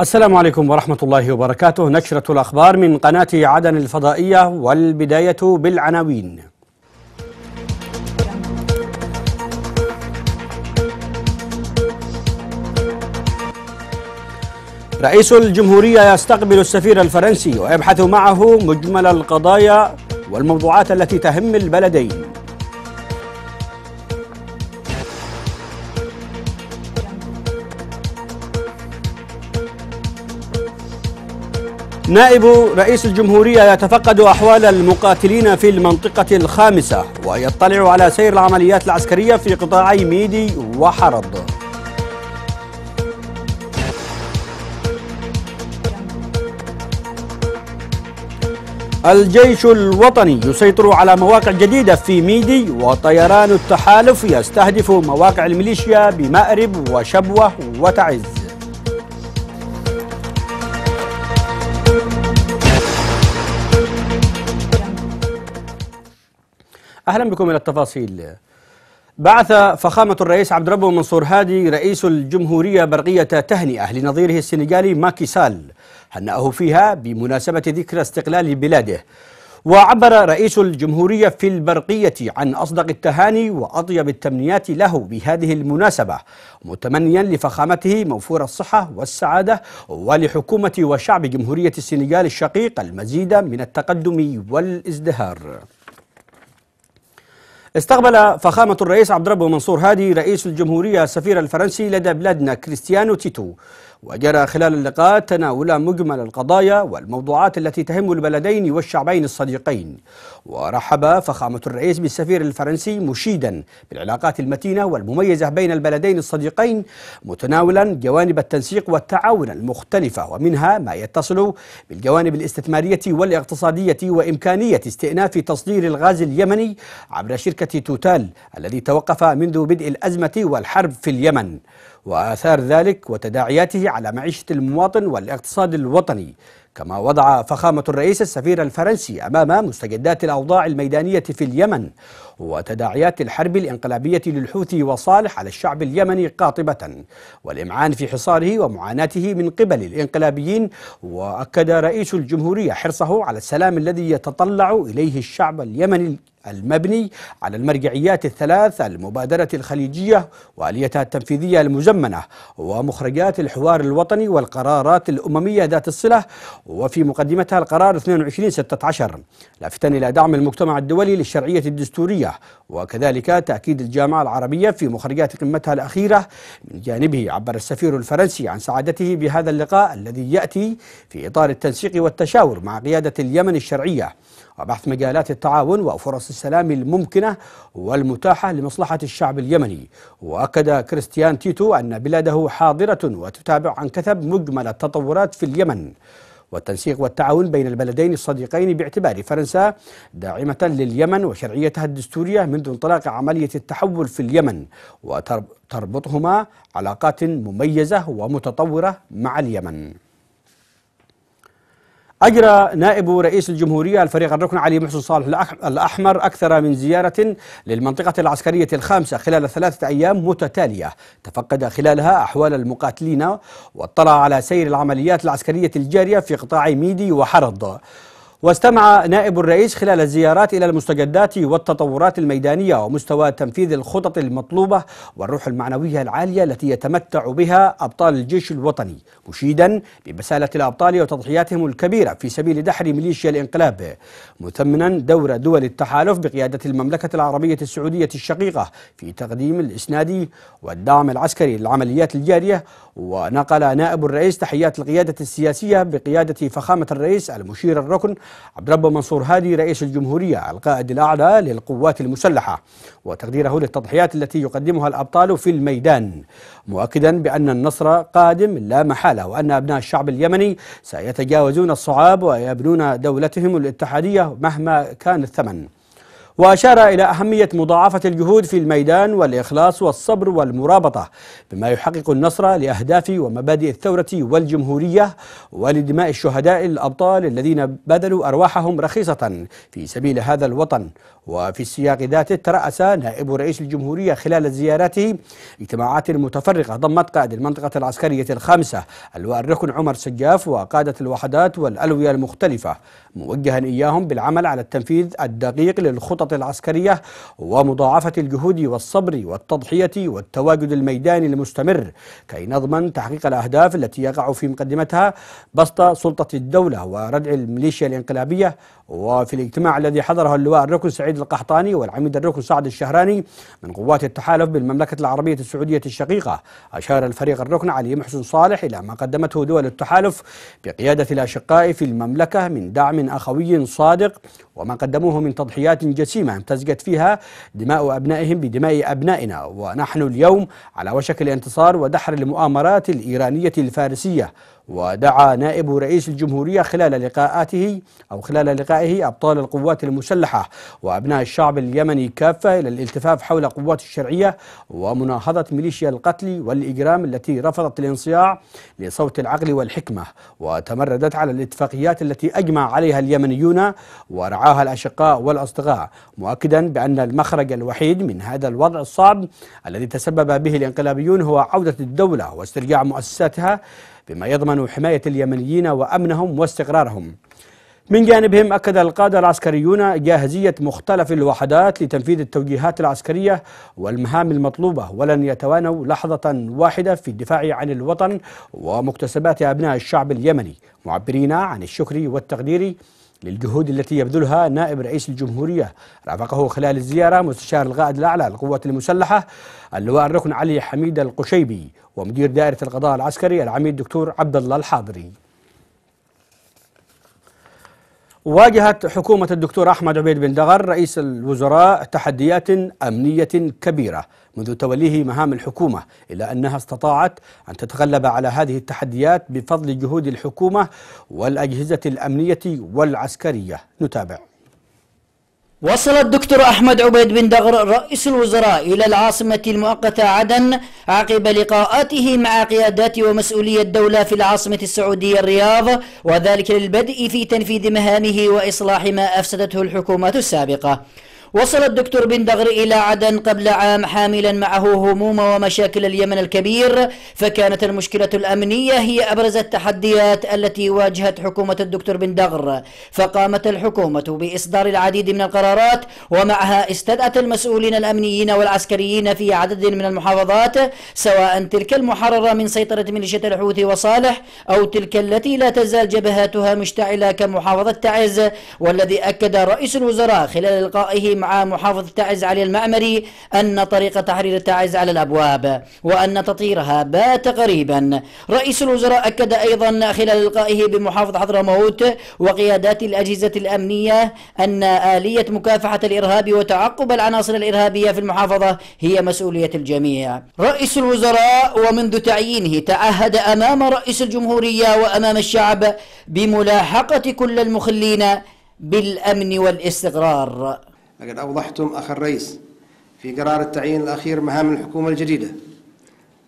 السلام عليكم ورحمة الله وبركاته. نشرة الأخبار من قناة عدن الفضائية والبداية بالعناوين. رئيس الجمهورية يستقبل السفير الفرنسي ويبحث معه مجمل القضايا والموضوعات التي تهم البلدين. نائب رئيس الجمهورية يتفقد أحوال المقاتلين في المنطقة الخامسة ويطلع على سير العمليات العسكرية في قطاعي ميدي وحرض الجيش الوطني يسيطر على مواقع جديدة في ميدي وطيران التحالف يستهدف مواقع الميليشيا بمأرب وشبوة وتعز. أهلا بكم إلى التفاصيل. بعث فخامة الرئيس عبد ربه منصور هادي رئيس الجمهورية برقية تهنئة لنظيره السنغالي ماكي سال هنأه فيها بمناسبة ذكرى استقلال بلاده وعبر رئيس الجمهورية في البرقية عن أصدق التهاني وأطيب التمنيات له بهذه المناسبة متمنيا لفخامته موفور الصحة والسعادة ولحكومة وشعب جمهورية السنغال الشقيق المزيد من التقدم والازدهار استقبل فخامة الرئيس عبد ربه منصور هادي رئيس الجمهورية السفير الفرنسي لدى بلادنا كريستيانو تيتو. وجرى خلال اللقاء تناول مجمل القضايا والموضوعات التي تهم البلدين والشعبين الصديقين. ورحب فخامة الرئيس بالسفير الفرنسي مشيدا بالعلاقات المتينة والمميزة بين البلدين الصديقين متناولا جوانب التنسيق والتعاون المختلفة ومنها ما يتصل بالجوانب الاستثمارية والاقتصادية وإمكانية استئناف تصدير الغاز اليمني عبر شركة توتال الذي توقف منذ بدء الأزمة والحرب في اليمن. وآثار ذلك وتداعياته على معيشة المواطن والاقتصاد الوطني. كما وضع فخامة الرئيس السفير الفرنسي أمام مستجدات الأوضاع الميدانية في اليمن وتداعيات الحرب الانقلابية للحوثي وصالح على الشعب اليمني قاطبة. والإمعان في حصاره ومعاناته من قبل الإنقلابيين وأكد رئيس الجمهورية حرصه على السلام الذي يتطلع إليه الشعب اليمني المبني على المرجعيات الثلاث المبادرة الخليجية وآليتها التنفيذية المزمنة ومخرجات الحوار الوطني والقرارات الأممية ذات الصلة وفي مقدمتها القرار 2216 لافتا إلى دعم المجتمع الدولي للشرعية الدستورية وكذلك تأكيد الجامعة العربية في مخرجات قمتها الأخيرة من جانبه عبر السفير الفرنسي عن سعادته بهذا اللقاء الذي يأتي في إطار التنسيق والتشاور مع قيادة اليمن الشرعية. وبحث مجالات التعاون وفرص السلام الممكنة والمتاحة لمصلحة الشعب اليمني. وأكد كريستيان تيتو أن بلاده حاضرة وتتابع عن كثب مجمل التطورات في اليمن. والتنسيق والتعاون بين البلدين الصديقين باعتبار فرنسا داعمة لليمن وشرعيتها الدستورية منذ انطلاق عملية التحول في اليمن. وتربطهما علاقات مميزة ومتطورة مع اليمن. أجرى نائب رئيس الجمهورية الفريق الركن علي محسن صالح الأحمر أكثر من زيارة للمنطقة العسكرية الخامسة خلال ثلاثة أيام متتالية. تفقد خلالها أحوال المقاتلين واطلع على سير العمليات العسكرية الجارية في قطاع ميدي وحرض. واستمع نائب الرئيس خلال الزيارات إلى المستجدات والتطورات الميدانية ومستوى تنفيذ الخطط المطلوبة والروح المعنوية العالية التي يتمتع بها أبطال الجيش الوطني مشيدا ببسالة الأبطال وتضحياتهم الكبيرة في سبيل دحر ميليشيا الانقلاب مثمنا دور دول التحالف بقيادة المملكة العربية السعودية الشقيقة في تقديم الإسناد والدعم العسكري للعمليات الجارية ونقل نائب الرئيس تحيات القيادة السياسية بقيادة فخامة الرئيس المشير الركن عبد ربه منصور هادي رئيس الجمهورية القائد الأعلى للقوات المسلحة وتقديره للتضحيات التي يقدمها الأبطال في الميدان مؤكدا بأن النصر قادم لا محالة وأن أبناء الشعب اليمني سيتجاوزون الصعاب ويبنون دولتهم الاتحادية مهما كان الثمن. وأشار إلى أهمية مضاعفة الجهود في الميدان والإخلاص والصبر والمرابطة بما يحقق النصر لأهداف ومبادئ الثورة والجمهورية ولدماء الشهداء الأبطال الذين بذلوا أرواحهم رخيصة في سبيل هذا الوطن. وفي السياق ذاته ترأس نائب رئيس الجمهورية خلال زيارته اجتماعات متفرقة ضمت قائد المنطقة العسكرية الخامسة اللواء الركن عمر سجاف وقادة الوحدات والألوية المختلفة موجها إياهم بالعمل على التنفيذ الدقيق للخطط العسكرية ومضاعفة الجهود والصبر والتضحية والتواجد الميداني المستمر كي نضمن تحقيق الأهداف التي يقع في مقدمتها بسط سلطة الدولة وردع الميليشيا الانقلابية وفي الاجتماع الذي حضره اللواء الركن سعيد القحطاني والعميد الركن سعد الشهراني من قوات التحالف بالمملكة العربية السعودية الشقيقة أشار الفريق الركن علي محسن صالح إلى ما قدمته دول التحالف بقيادة الأشقاء في المملكة من دعم أخوي صادق وما قدموه من تضحيات جسيمة امتزجت فيها دماء أبنائهم بدماء أبنائنا ونحن اليوم على وشك الانتصار ودحر المؤامرات الإيرانية الفارسية. ودعا نائب رئيس الجمهورية خلال لقاءاته أو خلال لقائه أبطال القوات المسلحة وأبناء الشعب اليمني كافة إلى الالتفاف حول قوات الشرعية ومناهضة ميليشيا القتل والإجرام التي رفضت الانصياع لصوت العقل والحكمة وتمردت على الاتفاقيات التي أجمع عليها اليمنيون ورعاها الأشقاء والأصدقاء مؤكدا بأن المخرج الوحيد من هذا الوضع الصعب الذي تسبب به الانقلابيون هو عودة الدولة واسترجاع مؤسساتها بما يضمن حماية اليمنيين وأمنهم واستقرارهم. من جانبهم أكد القادة العسكريون جاهزية مختلف الوحدات لتنفيذ التوجيهات العسكرية والمهام المطلوبة ولن يتوانوا لحظة واحدة في الدفاع عن الوطن ومكتسبات أبناء الشعب اليمني. معبرين عن الشكر والتقدير للجهود التي يبذلها نائب رئيس الجمهورية. رافقه خلال الزيارة مستشار القائد الأعلى للقوات المسلحة اللواء الركن علي حميد القشيبي. ومدير دائرة القضاء العسكري العميد دكتور عبد الله الحاضري. واجهت حكومة الدكتور أحمد عبيد بن دغر رئيس الوزراء تحديات أمنية كبيرة منذ توليه مهام الحكومة إلا أنها استطاعت أن تتغلب على هذه التحديات بفضل جهود الحكومة والأجهزة الأمنية والعسكرية. نتابع. وصل الدكتور أحمد عبيد بن دغر رئيس الوزراء إلى العاصمة المؤقتة عدن عقب لقاءاته مع قيادات ومسؤولي الدولة في العاصمة السعودية الرياض وذلك للبدء في تنفيذ مهامه وإصلاح ما أفسدته الحكومات السابقة. وصل الدكتور بن دغر إلى عدن قبل عام حاملا معه هموم ومشاكل اليمن الكبير فكانت المشكلة الأمنية هي أبرز التحديات التي واجهت حكومة الدكتور بن دغر. فقامت الحكومة بإصدار العديد من القرارات ومعها استدعت المسؤولين الأمنيين والعسكريين في عدد من المحافظات سواء تلك المحررة من سيطرة ميليشيا الحوثي وصالح أو تلك التي لا تزال جبهاتها مشتعلة كمحافظة تعز والذي أكد رئيس الوزراء خلال لقائه مع محافظ تعز علي المعمري أن طريق تحرير تعز على الأبواب وأن تطهيرها بات قريبا. رئيس الوزراء أكد أيضا خلال لقائه بمحافظ حضرموت وقيادات الأجهزة الأمنية أن آلية مكافحة الإرهاب وتعقب العناصر الإرهابية في المحافظة هي مسؤولية الجميع. رئيس الوزراء ومنذ تعيينه تعهد أمام رئيس الجمهورية وأمام الشعب بملاحقة كل المخلين بالأمن والاستقرار. لقد أوضحتم أخ الرئيس في قرار التعيين الأخير مهام الحكومة الجديدة.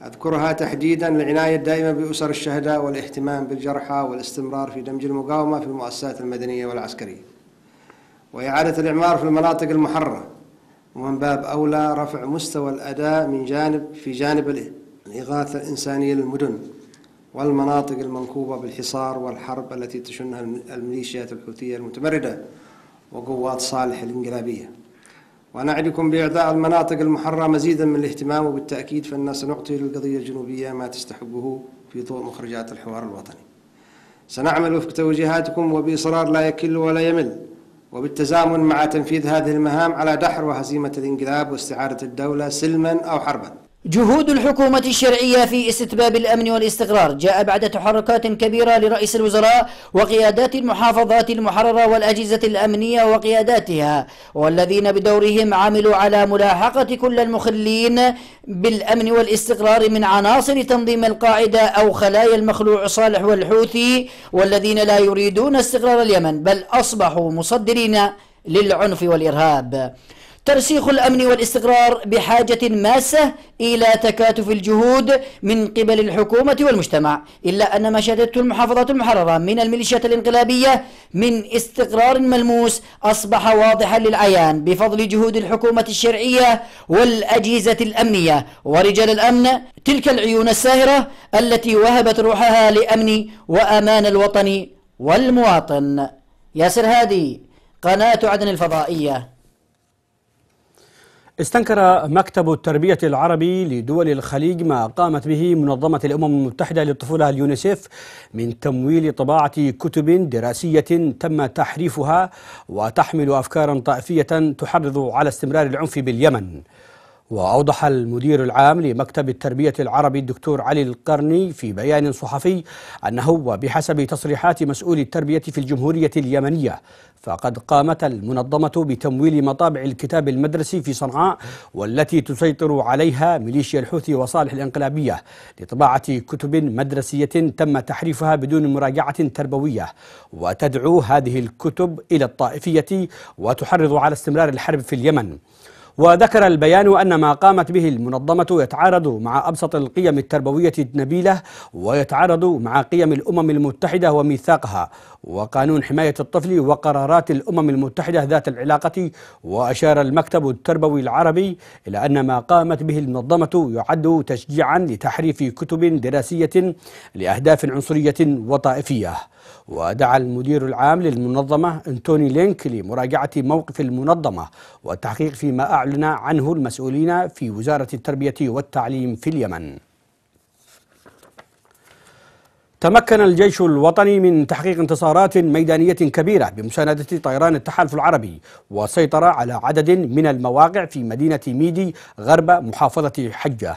أذكرها تحديدا العناية الدائمة بأسر الشهداء والاهتمام بالجرحى والاستمرار في دمج المقاومة في المؤسسات المدنية والعسكرية. وإعادة الإعمار في المناطق المحررة ومن باب أولى رفع مستوى الأداء من جانب في جانب الإغاثة الإنسانية للمدن والمناطق المنكوبة بالحصار والحرب التي تشنها الميليشيات الحوثية المتمردة. وقوات صالح الإنقلابية. ونعدكم بإعطاء المناطق المحررة مزيدا من الاهتمام وبالتأكيد فإن سنعطي للقضية الجنوبية ما تستحقه في ضوء مخرجات الحوار الوطني. سنعمل وفق توجيهاتكم وبإصرار لا يكل ولا يمل وبالتزامن مع تنفيذ هذه المهام على دحر وهزيمة الإنقلاب واستعادة الدولة سلما أو حربا. جهود الحكومة الشرعية في استتباب الأمن والاستقرار. جاء بعد تحركات كبيرة لرئيس الوزراء وقيادات المحافظات المحررة والأجهزة الأمنية وقياداتها والذين بدورهم عملوا على ملاحقة كل المخلين بالأمن والاستقرار من عناصر تنظيم القاعدة أو خلايا المخلوع صالح والحوثي والذين لا يريدون استقرار اليمن بل أصبحوا مصدرين للعنف والإرهاب. ترسيخ الأمن والاستقرار بحاجة ماسة إلى تكاتف الجهود من قبل الحكومة والمجتمع إلا أن ما شهدته المحافظات المحررة من الميليشيات الانقلابية من استقرار ملموس أصبح واضحا للعيان بفضل جهود الحكومة الشرعية والأجهزة الأمنية. ورجال الأمن تلك العيون الساهرة التي وهبت روحها لأمن وأمان الوطن والمواطن. ياسر هادي قناة عدن الفضائية. استنكر مكتب التربية العربي لدول الخليج ما قامت به منظمة الأمم المتحدة للطفولة اليونيسيف من تمويل طباعة كتب دراسية تم تحريفها وتحمل أفكارا طائفية تحرض على استمرار العنف باليمن. وأوضح المدير العام لمكتب التربية العربي الدكتور علي القرني في بيان صحفي أنه وبحسب تصريحات مسؤول التربية في الجمهورية اليمنية فقد قامت المنظمة بتمويل مطابع الكتاب المدرسي في صنعاء والتي تسيطر عليها ميليشيا الحوثي وصالح الإنقلابية لطباعة كتب مدرسية تم تحريفها بدون مراجعة تربوية وتدعو هذه الكتب إلى الطائفية وتحرض على استمرار الحرب في اليمن. وذكر البيان أن ما قامت به المنظمة يتعارض مع أبسط القيم التربوية النبيلة ويتعارض مع قيم الأمم المتحدة وميثاقها وقانون حماية الطفل وقرارات الأمم المتحدة ذات العلاقة وأشار المكتب التربوي العربي إلى أن ما قامت به المنظمة يعد تشجيعا لتحريف كتب دراسية لأهداف عنصرية وطائفية. ودعا المدير العام للمنظمة أنتوني لينك لمراجعة موقف المنظمة والتحقيق فيما أعلن عنه المسؤولين في وزارة التربية والتعليم في اليمن. تمكن الجيش الوطني من تحقيق انتصارات ميدانية كبيرة بمساندة طيران التحالف العربي والسيطرة على عدد من المواقع في مدينة ميدي غرب محافظة حجة.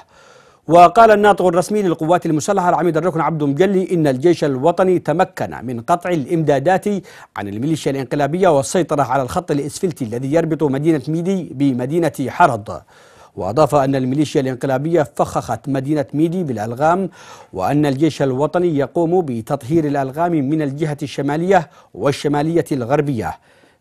وقال الناطق الرسمي للقوات المسلحة العميد الركن عبد مجلي إن الجيش الوطني تمكن من قطع الإمدادات عن الميليشيا الإنقلابية والسيطرة على الخط الإسفلتي الذي يربط مدينة ميدي بمدينة حرض. وأضاف أن الميليشيا الإنقلابية فخخت مدينة ميدي بالألغام وأن الجيش الوطني يقوم بتطهير الألغام من الجهة الشمالية والشمالية الغربية.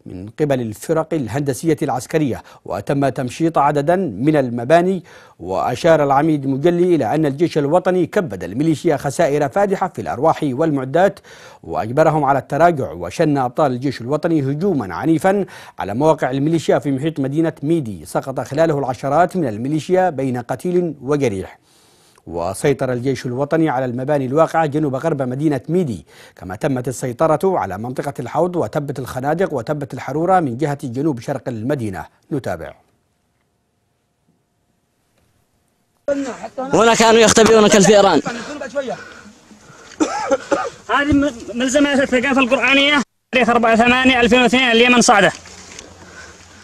من قبل الفرق الهندسية العسكرية وتم تمشيط عددا من المباني وأشار العميد مجلي إلى أن الجيش الوطني كبد الميليشيا خسائر فادحة في الأرواح والمعدات وأجبرهم على التراجع وشن أبطال الجيش الوطني هجوما عنيفا على مواقع الميليشيا في محيط مدينة ميدي سقط خلاله العشرات من الميليشيا بين قتيل وجريح. وسيطر الجيش الوطني على المباني الواقعة جنوب غرب مدينة ميدي كما تمت السيطرة على منطقة الحوض وتبت الخنادق وتبت الحرورة من جهة جنوب شرق المدينة. نتابع. هنا كانوا يختبئون كالفئران. هذه ملزمة الثقافة القرآنية تاريخ 4 8 2002 اليمن صعدة.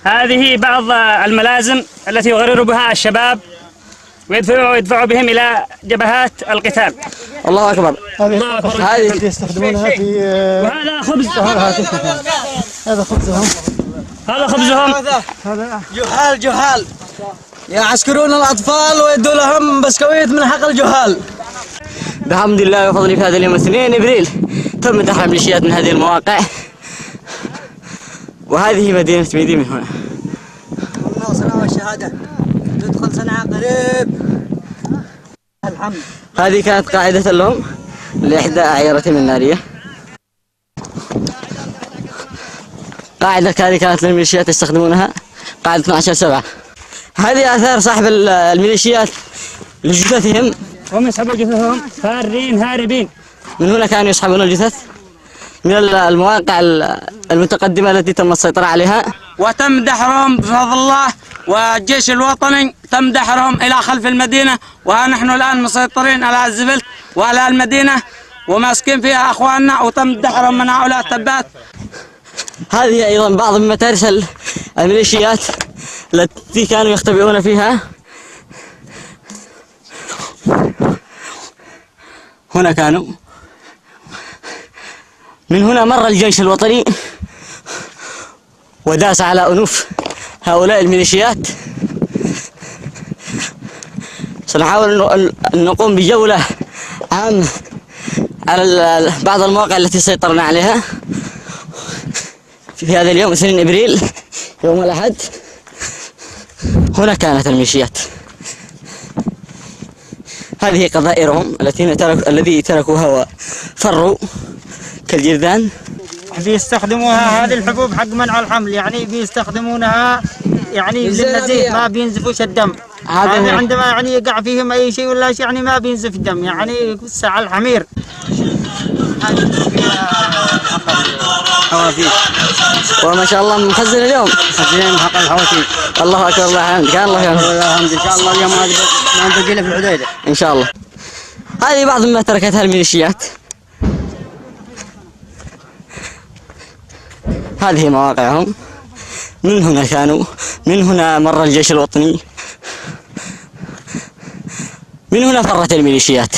هذه بعض الملازم التي يغرر بها الشباب ويدفعوا ويدفعوا بهم إلى جبهات القتال. الله أكبر. الله أكبر. هذه يستخدمونها في وهذا خبز. هذا خبزهم. هذا خبزهم. جهال جهال. يعسكرون الأطفال ويدوا لهم بسكويت من حق الجهال. بحمد الله وفضله في هذا اليوم الاثنين إبريل. تم دحر ميليشيات من هذه المواقع. وهذه مدينة ميدي من هنا والصلاة والشهادة ندخل صنعاء قريب. الحمد. هذه كانت قاعدة لهم لإحدى أعيرتهم النارية قاعدة هذه كانت للميليشيات يستخدمونها. قاعدة 12 سبعة. هذه آثار صاحب ال- الميليشيات لجثثهم. هم يسحبوا جثثهم. فارين هاربين. من هنا كانوا يسحبون الجثث. من ال- المواقع ال- المتقدمة التي تم السيطرة عليها. وتم دحرهم بفضل الله. والجيش الوطني تم دحرهم إلى خلف المدينة ونحن الآن مسيطرين على الزبلت وعلى المدينة وماسكين فيها أخواننا وتم دحرهم من هؤلاء التبات. هذه أيضا بعض من متارس ال- الميليشيات التي كانوا يختبئون فيها. هنا كانوا. من هنا مر الجيش الوطني وداس على أنوف. هؤلاء الميليشيات؟ سنحاول أن- نقوم بجولة عامة على بعض المواقع التي سيطرنا عليها في هذا اليوم 2 إبريل يوم الأحد. هنا كانت الميليشيات. هذه قذائرهم التي الذي تركوها وفروا كالجرذان بيستخدموها هذه الحبوب حق منع الحمل يعني بيستخدمونها يعني للنزيف ما بينزفوش الدم. هذا هو. عندما يعني يقع فيهم أي شيء ولا شيء يعني ما بينزف دم يعني على الحمير. وما شاء الله مخزن اليوم. خزين حق الحواتي الله أكبر الله يحمد كان الله الحمد. إن شاء الله اليوم ما نتجي في الحديدة. إن شاء الله. هذه بعض مما تركتها الميليشيات. هذه مواقعهم. من هنا كانوا من هنا مر الجيش الوطني. من هنا فرت الميليشيات.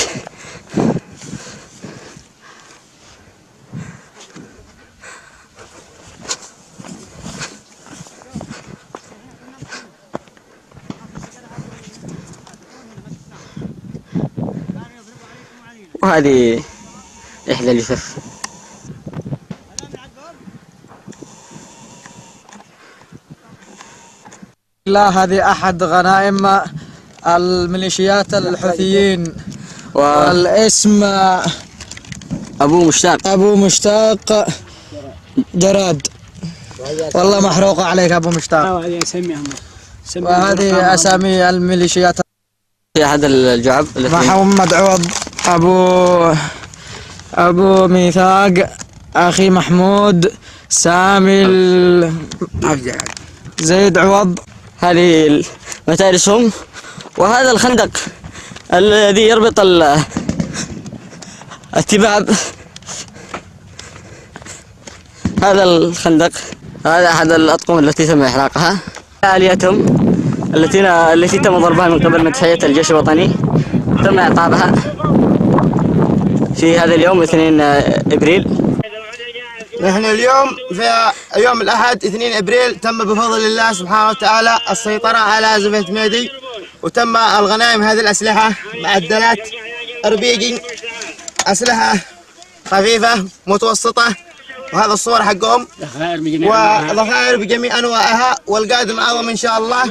وهذه إحدى الجثث لا هذه أحد غنائم الميليشيات الحوثيين. والاسم أبو مشتاق. أبو مشتاق جراد. والله محروقة عليك أبو مشتاق. وهذه أسامي الميليشيات. في أحد الجعب محمد عوض أبو أبو ميثاق أخي محمود سامي ال- زيد عوض. هذه متارسهم وهذا الخندق الذي يربط ال- التباب هذا الخندق هذا أحد الأطقم التي تم إحراقها. آليتهم التي التي تم ضربها من قبل مدفعية الجيش الوطني. تم إعطابها في هذا اليوم 2 إبريل. نحن اليوم في يوم الأحد 2 أبريل تم بفضل الله سبحانه وتعالى السيطرة على زبهة ميدي وتم الغنائم هذه الأسلحة معدلات أربيجي أسلحة خفيفة متوسطة وهذا الصور حقهم وذخائر بجميع أنواعها. والقادم أعظم إن شاء الله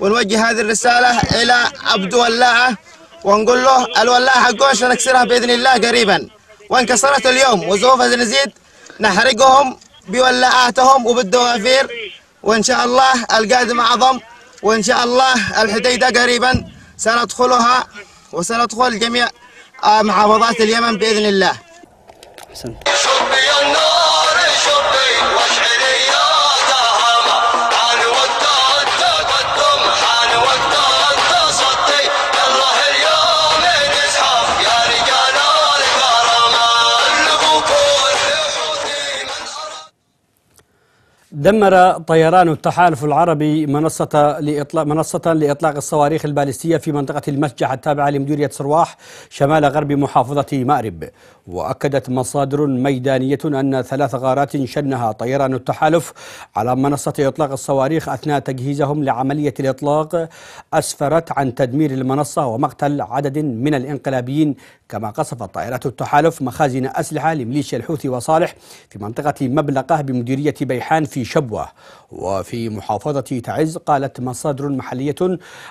ونوجه هذه الرسالة إلى عبد ولاعة ونقول له الولاعة حقهم سنكسرها بإذن الله قريبا. وانكسرت اليوم وسوف نزيد نحرقهم بولاعاتهم وبالدوافير وإن شاء الله القادم أعظم وإن شاء الله الحديدة قريبا سندخلها وسندخل جميع آه، محافظات اليمن بإذن الله. دمر طيران التحالف العربي منصة لإطلاق منصة لإطلاق الصواريخ البالستية في منطقة المسجح التابعة لمديرية سرواح شمال غرب محافظة مأرب. وأكدت مصادر ميدانية أن ثلاث غارات شنها طيران التحالف على منصة إطلاق الصواريخ أثناء تجهيزهم لعملية الإطلاق أسفرت عن تدمير المنصة ومقتل عدد من الإنقلابيين. كما قصفت طائرات التحالف مخازن أسلحة لميليشيا الحوثي وصالح في منطقة مبلقة بمديرية بيحان في شبوة. وفي محافظة تعز قالت مصادر محلية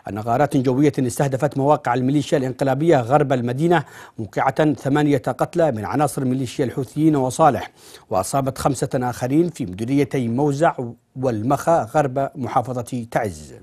أن غارات جوية استهدفت مواقع الميليشيا الانقلابية غرب المدينة موقعة ثمانية قتلى من عناصر ميليشيا الحوثيين وصالح. وأصابت خمسة آخرين في مديريتي موزع والمخا غرب محافظة تعز.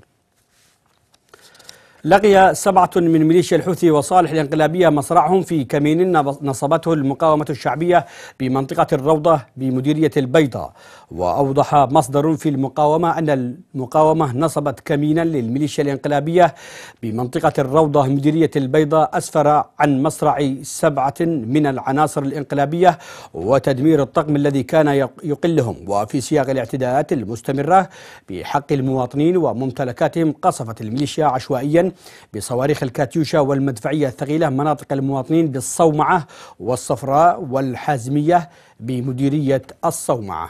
لقي سبعة من ميليشيا الحوثي وصالح الانقلابية مصرعهم في كمين نصبته المقاومة الشعبية بمنطقة الروضة بمديرية البيضاء. وأوضح مصدر في المقاومة أن المقاومة نصبت كمينا للميليشيا الانقلابية بمنطقة الروضة مديرية البيضاء أسفر عن مصرع سبعة من العناصر الانقلابية وتدمير الطقم الذي كان يقلهم. وفي سياق الاعتداءات المستمرة بحق المواطنين وممتلكاتهم قصفت الميليشيا عشوائيا بصواريخ الكاتيوشا والمدفعية الثقيلة مناطق المواطنين بالصومعة والصفراء والحازمية بمديرية الصومعة.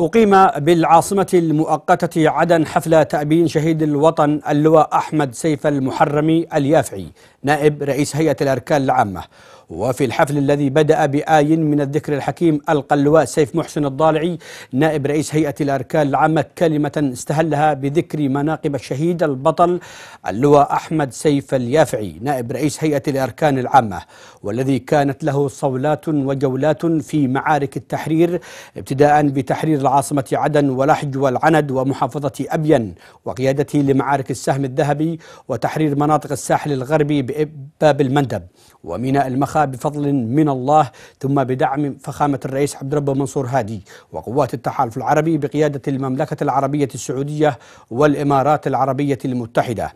أقيم بالعاصمة المؤقتة عدن حفل تأبين شهيد الوطن اللواء أحمد سيف المحرمي اليافعي نائب رئيس هيئة الأركان العامة. وفي الحفل الذي بدأ بآي من الذكر الحكيم ألقى اللواء سيف محسن الضالعي نائب رئيس هيئة الأركان العامة كلمة استهلها بذكر مناقب الشهيد البطل اللواء أحمد سيف اليافعي نائب رئيس هيئة الأركان العامة والذي كانت له صولات وجولات في معارك التحرير ابتداء بتحرير العاصمة عدن ولحج والعند ومحافظة أبين وقيادته لمعارك السهم الذهبي وتحرير مناطق الساحل الغربي بباب المندب. وميناء المخا بفضل من الله ثم بدعم فخامة الرئيس عبد الرب منصور هادي وقوات التحالف العربي بقيادة المملكة العربية السعودية والإمارات العربية المتحدة.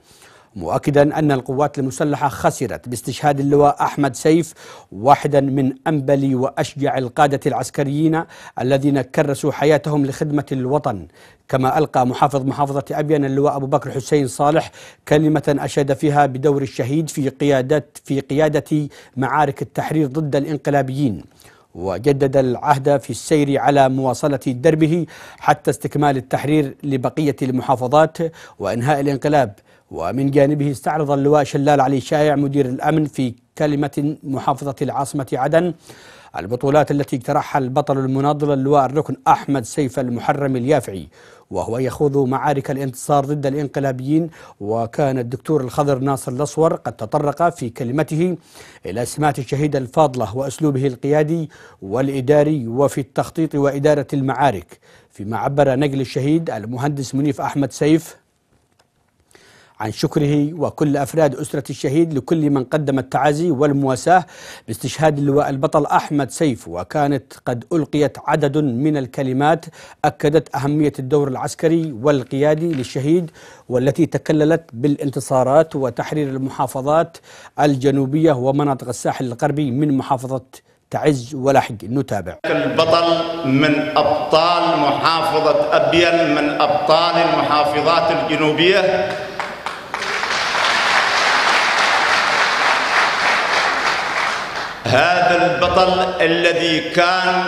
مؤكدا أن القوات المسلحة خسرت باستشهاد اللواء أحمد سيف واحدا من أنبل وأشجع القادة العسكريين الذين كرسوا حياتهم لخدمة الوطن. كما ألقى محافظ محافظة أبين اللواء أبو بكر حسين صالح كلمة أشاد فيها بدور الشهيد في قيادة في قيادة معارك التحرير ضد الانقلابيين. وجدد العهد في السير على مواصلة دربه حتى استكمال التحرير لبقية المحافظات وإنهاء الانقلاب. ومن جانبه استعرض اللواء شلال علي شايع مدير الأمن في كلمة محافظة العاصمة عدن. البطولات التي اقترحها البطل المناضل اللواء الركن أحمد سيف المحرم اليافعي وهو يخوض معارك الانتصار ضد الإنقلابيين. وكان الدكتور الخضر ناصر الأصور قد تطرق في كلمته إلى سمات الشهيد الفاضلة وأسلوبه القيادي والإداري وفي التخطيط وإدارة المعارك. فيما عبر نقل الشهيد المهندس منيف أحمد سيف عن شكره وكل أفراد أسرة الشهيد لكل من قدم التعازي والمواساة باستشهاد اللواء البطل أحمد سيف. وكانت قد ألقيت عدد من الكلمات أكدت أهمية الدور العسكري والقيادي للشهيد والتي تكللت بالانتصارات وتحرير المحافظات الجنوبية ومناطق الساحل الغربي من محافظة تعز ولحج نتابع. البطل من أبطال محافظة أبين من أبطال المحافظات الجنوبية هذا البطل الذي كان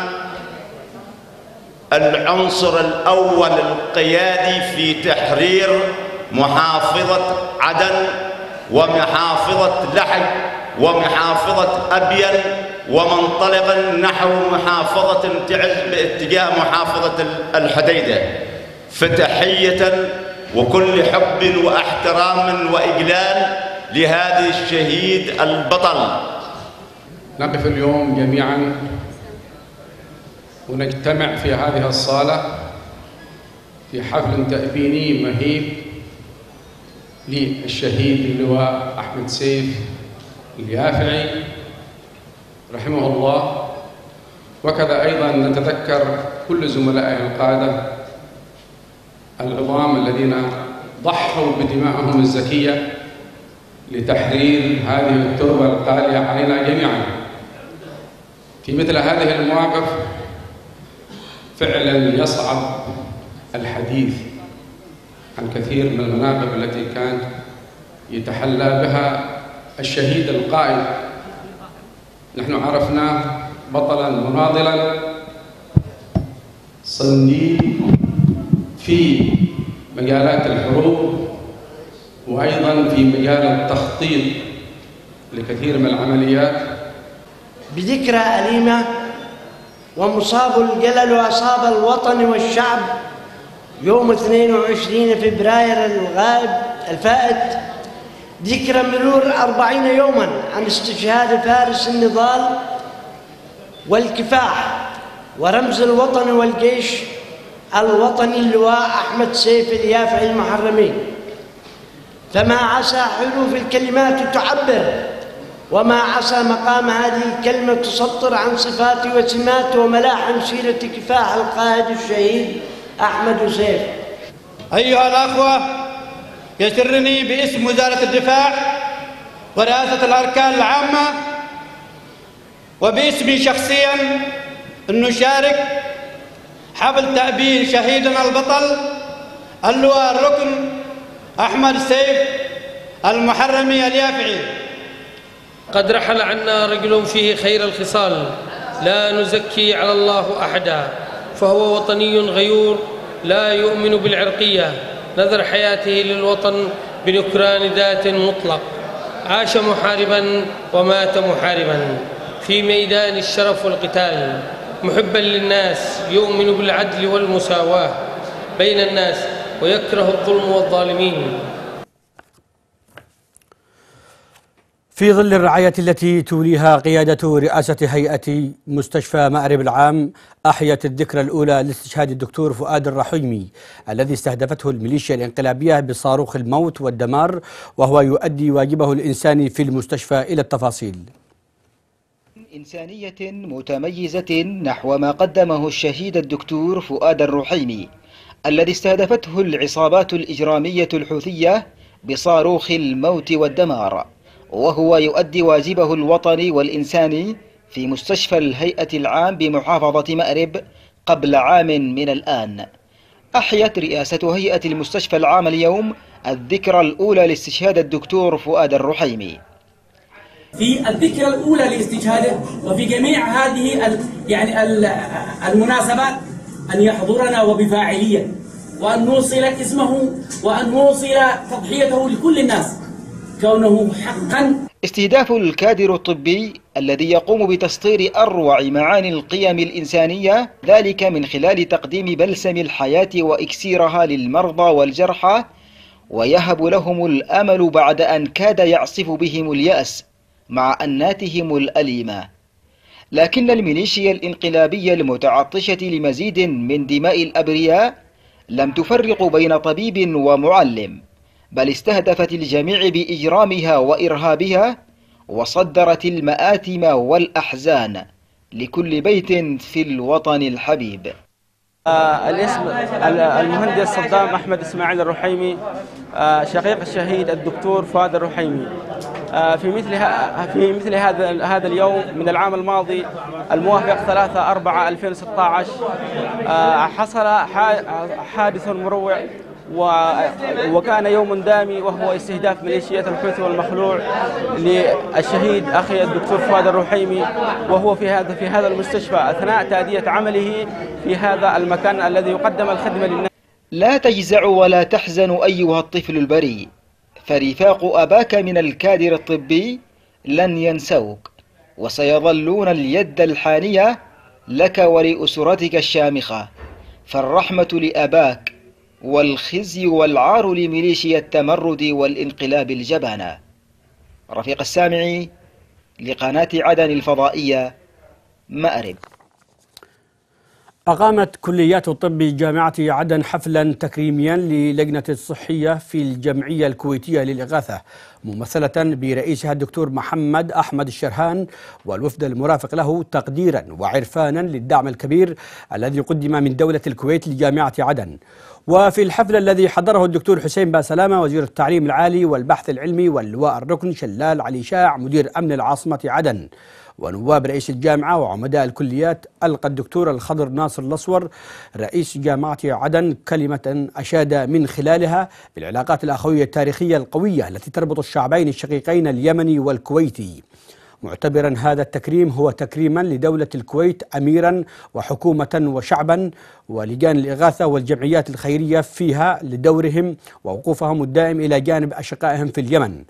العنصر الأول القيادي في تحرير محافظة عدن ومحافظة لحج ومحافظة أبين ومنطلقا نحو محافظة تعز باتجاه محافظة الحديدة. فتحية وكل حب واحترام وإجلال لهذا الشهيد البطل. نقف اليوم جميعا ونجتمع في هذه الصالة في حفل تأبيني مهيب للشهيد اللواء أحمد سيف اليافعي رحمه الله. وكذا أيضا نتذكر كل زملائه القادة العظام الذين ضحوا بدمائهم الزكية لتحرير هذه التربة الغالية علينا جميعا. في مثل هذه المواقف فعلا يصعب الحديث عن كثير من المناقب التي كان يتحلى بها الشهيد القائد نحن عرفناه بطلا مناضلا صنديد في مجالات الحروب وأيضا في مجال التخطيط لكثير من العمليات. بذكرى أليمة ومصاب الجلل وأصاب الوطن والشعب يوم 22 فبراير الغائب الفائت. ذكرى مرور أربعين يوما عن استشهاد فارس النضال والكفاح ورمز الوطن والجيش الوطني اللواء أحمد سيف اليافعي المحرمين. فما عسى حروف الكلمات تعبر وما عسى مقام هذه الكلمة تسطر عن صفات وسمات وملاحم سيرة كفاح القائد الشهيد أحمد سيف أيها الأخوة يسرني باسم وزارة الدفاع ورئاسة الأركان العامة وباسمي شخصيا أن نشارك حفل تأبين شهيدنا البطل اللواء الركن أحمد سيف المحرمي اليافعي. قد رحل عنا رجل فيه خير الخصال لا نزكي على الله أحدا فهو وطني غيور لا يؤمن بالعرقية نذر حياته للوطن بنكران ذات مطلق. عاش محاربا ومات محاربا في ميدان الشرف والقتال. محبا للناس يؤمن بالعدل والمساواة بين الناس ويكره الظلم والظالمين. في ظل الرعاية التي توليها قيادة رئاسة هيئة مستشفى مأرب العام أحيت الذكرى الأولى لاستشهاد الدكتور فؤاد الرحيمي الذي استهدفته الميليشيا الإنقلابية بصاروخ الموت والدمار وهو يؤدي واجبه الإنساني في المستشفى إلى التفاصيل. إنسانية متميزة نحو ما قدمه الشهيد الدكتور فؤاد الرحيمي الذي استهدفته العصابات الإجرامية الحوثية بصاروخ الموت والدمار. وهو يؤدي واجبه الوطني والإنساني في مستشفى الهيئة العام بمحافظة مأرب قبل عام من الآن. أحيت رئاسة هيئة المستشفى العام اليوم الذكرى الأولى لاستشهاد الدكتور فؤاد الرحيمي. في الذكرى الأولى لاستشهاده وفي جميع هذه يعني ال المناسبات أن يحضرنا وبفاعلية وأن نوصل اسمه وأن نوصل تضحيته لكل الناس. كونه حقا. استهداف الكادر الطبي الذي يقوم بتسطير أروع معاني القيم الإنسانية ذلك من خلال تقديم بلسم الحياة وإكسيرها للمرضى والجرحى ويهب لهم الأمل بعد أن كاد يعصف بهم اليأس مع أناتهم الأليمة. لكن الميليشيا الانقلابية المتعطشة لمزيد من دماء الأبرياء لم تفرق بين طبيب ومعلم. بل استهدفت الجميع بإجرامها وإرهابها وصدرت المآتم والأحزان لكل بيت في الوطن الحبيب. آه الاسم المهندس صدام أحمد إسماعيل الرحيمي آه شقيق الشهيد الدكتور فؤاد الرحيمي. آه في مثل في مثل هذا هذا اليوم من العام الماضي الموافق 3 4 2016 حصل حادث مروع وكان يوم دامي وهو استهداف ميليشيات الحوثي والمخلوع للشهيد أخي الدكتور فؤاد الرحيمي وهو في هذا في هذا المستشفى أثناء تأدية عمله في هذا المكان الذي يقدم الخدمة للناس. لا تجزع ولا تحزن أيها الطفل البريء فرفاق أباك من الكادر الطبي لن ينسوك وسيظلون اليد الحانية لك ولأسرتك الشامخة فالرحمة لأباك والخزي والعار لميليشيا التمرد والانقلاب الجبانة رفيق السامعي لقناة عدن الفضائية مأرب. أقامت كليات الطب جامعة عدن حفلا تكريميا للجنة الصحية في الجمعية الكويتية للإغاثة ممثلة برئيسها الدكتور محمد أحمد الشرهان والوفد المرافق له تقديرا وعرفانا للدعم الكبير الذي قدم من دولة الكويت لجامعة عدن. وفي الحفل الذي حضره الدكتور حسين باسلامة وزير التعليم العالي والبحث العلمي واللواء الركن شلال علي شاع مدير أمن العاصمة عدن ونواب رئيس الجامعة وعمداء الكليات ألقى الدكتور الخضر ناصر الأصور رئيس جامعة عدن كلمة أشاد من خلالها بالعلاقات الأخوية التاريخية القوية التي تربط الشعبين الشقيقين اليمني والكويتي. معتبرا هذا التكريم هو تكريما لدولة الكويت أميرا وحكومة وشعبا ولجان الإغاثة والجمعيات الخيرية فيها لدورهم ووقوفهم الدائم إلى جانب أشقائهم في اليمن.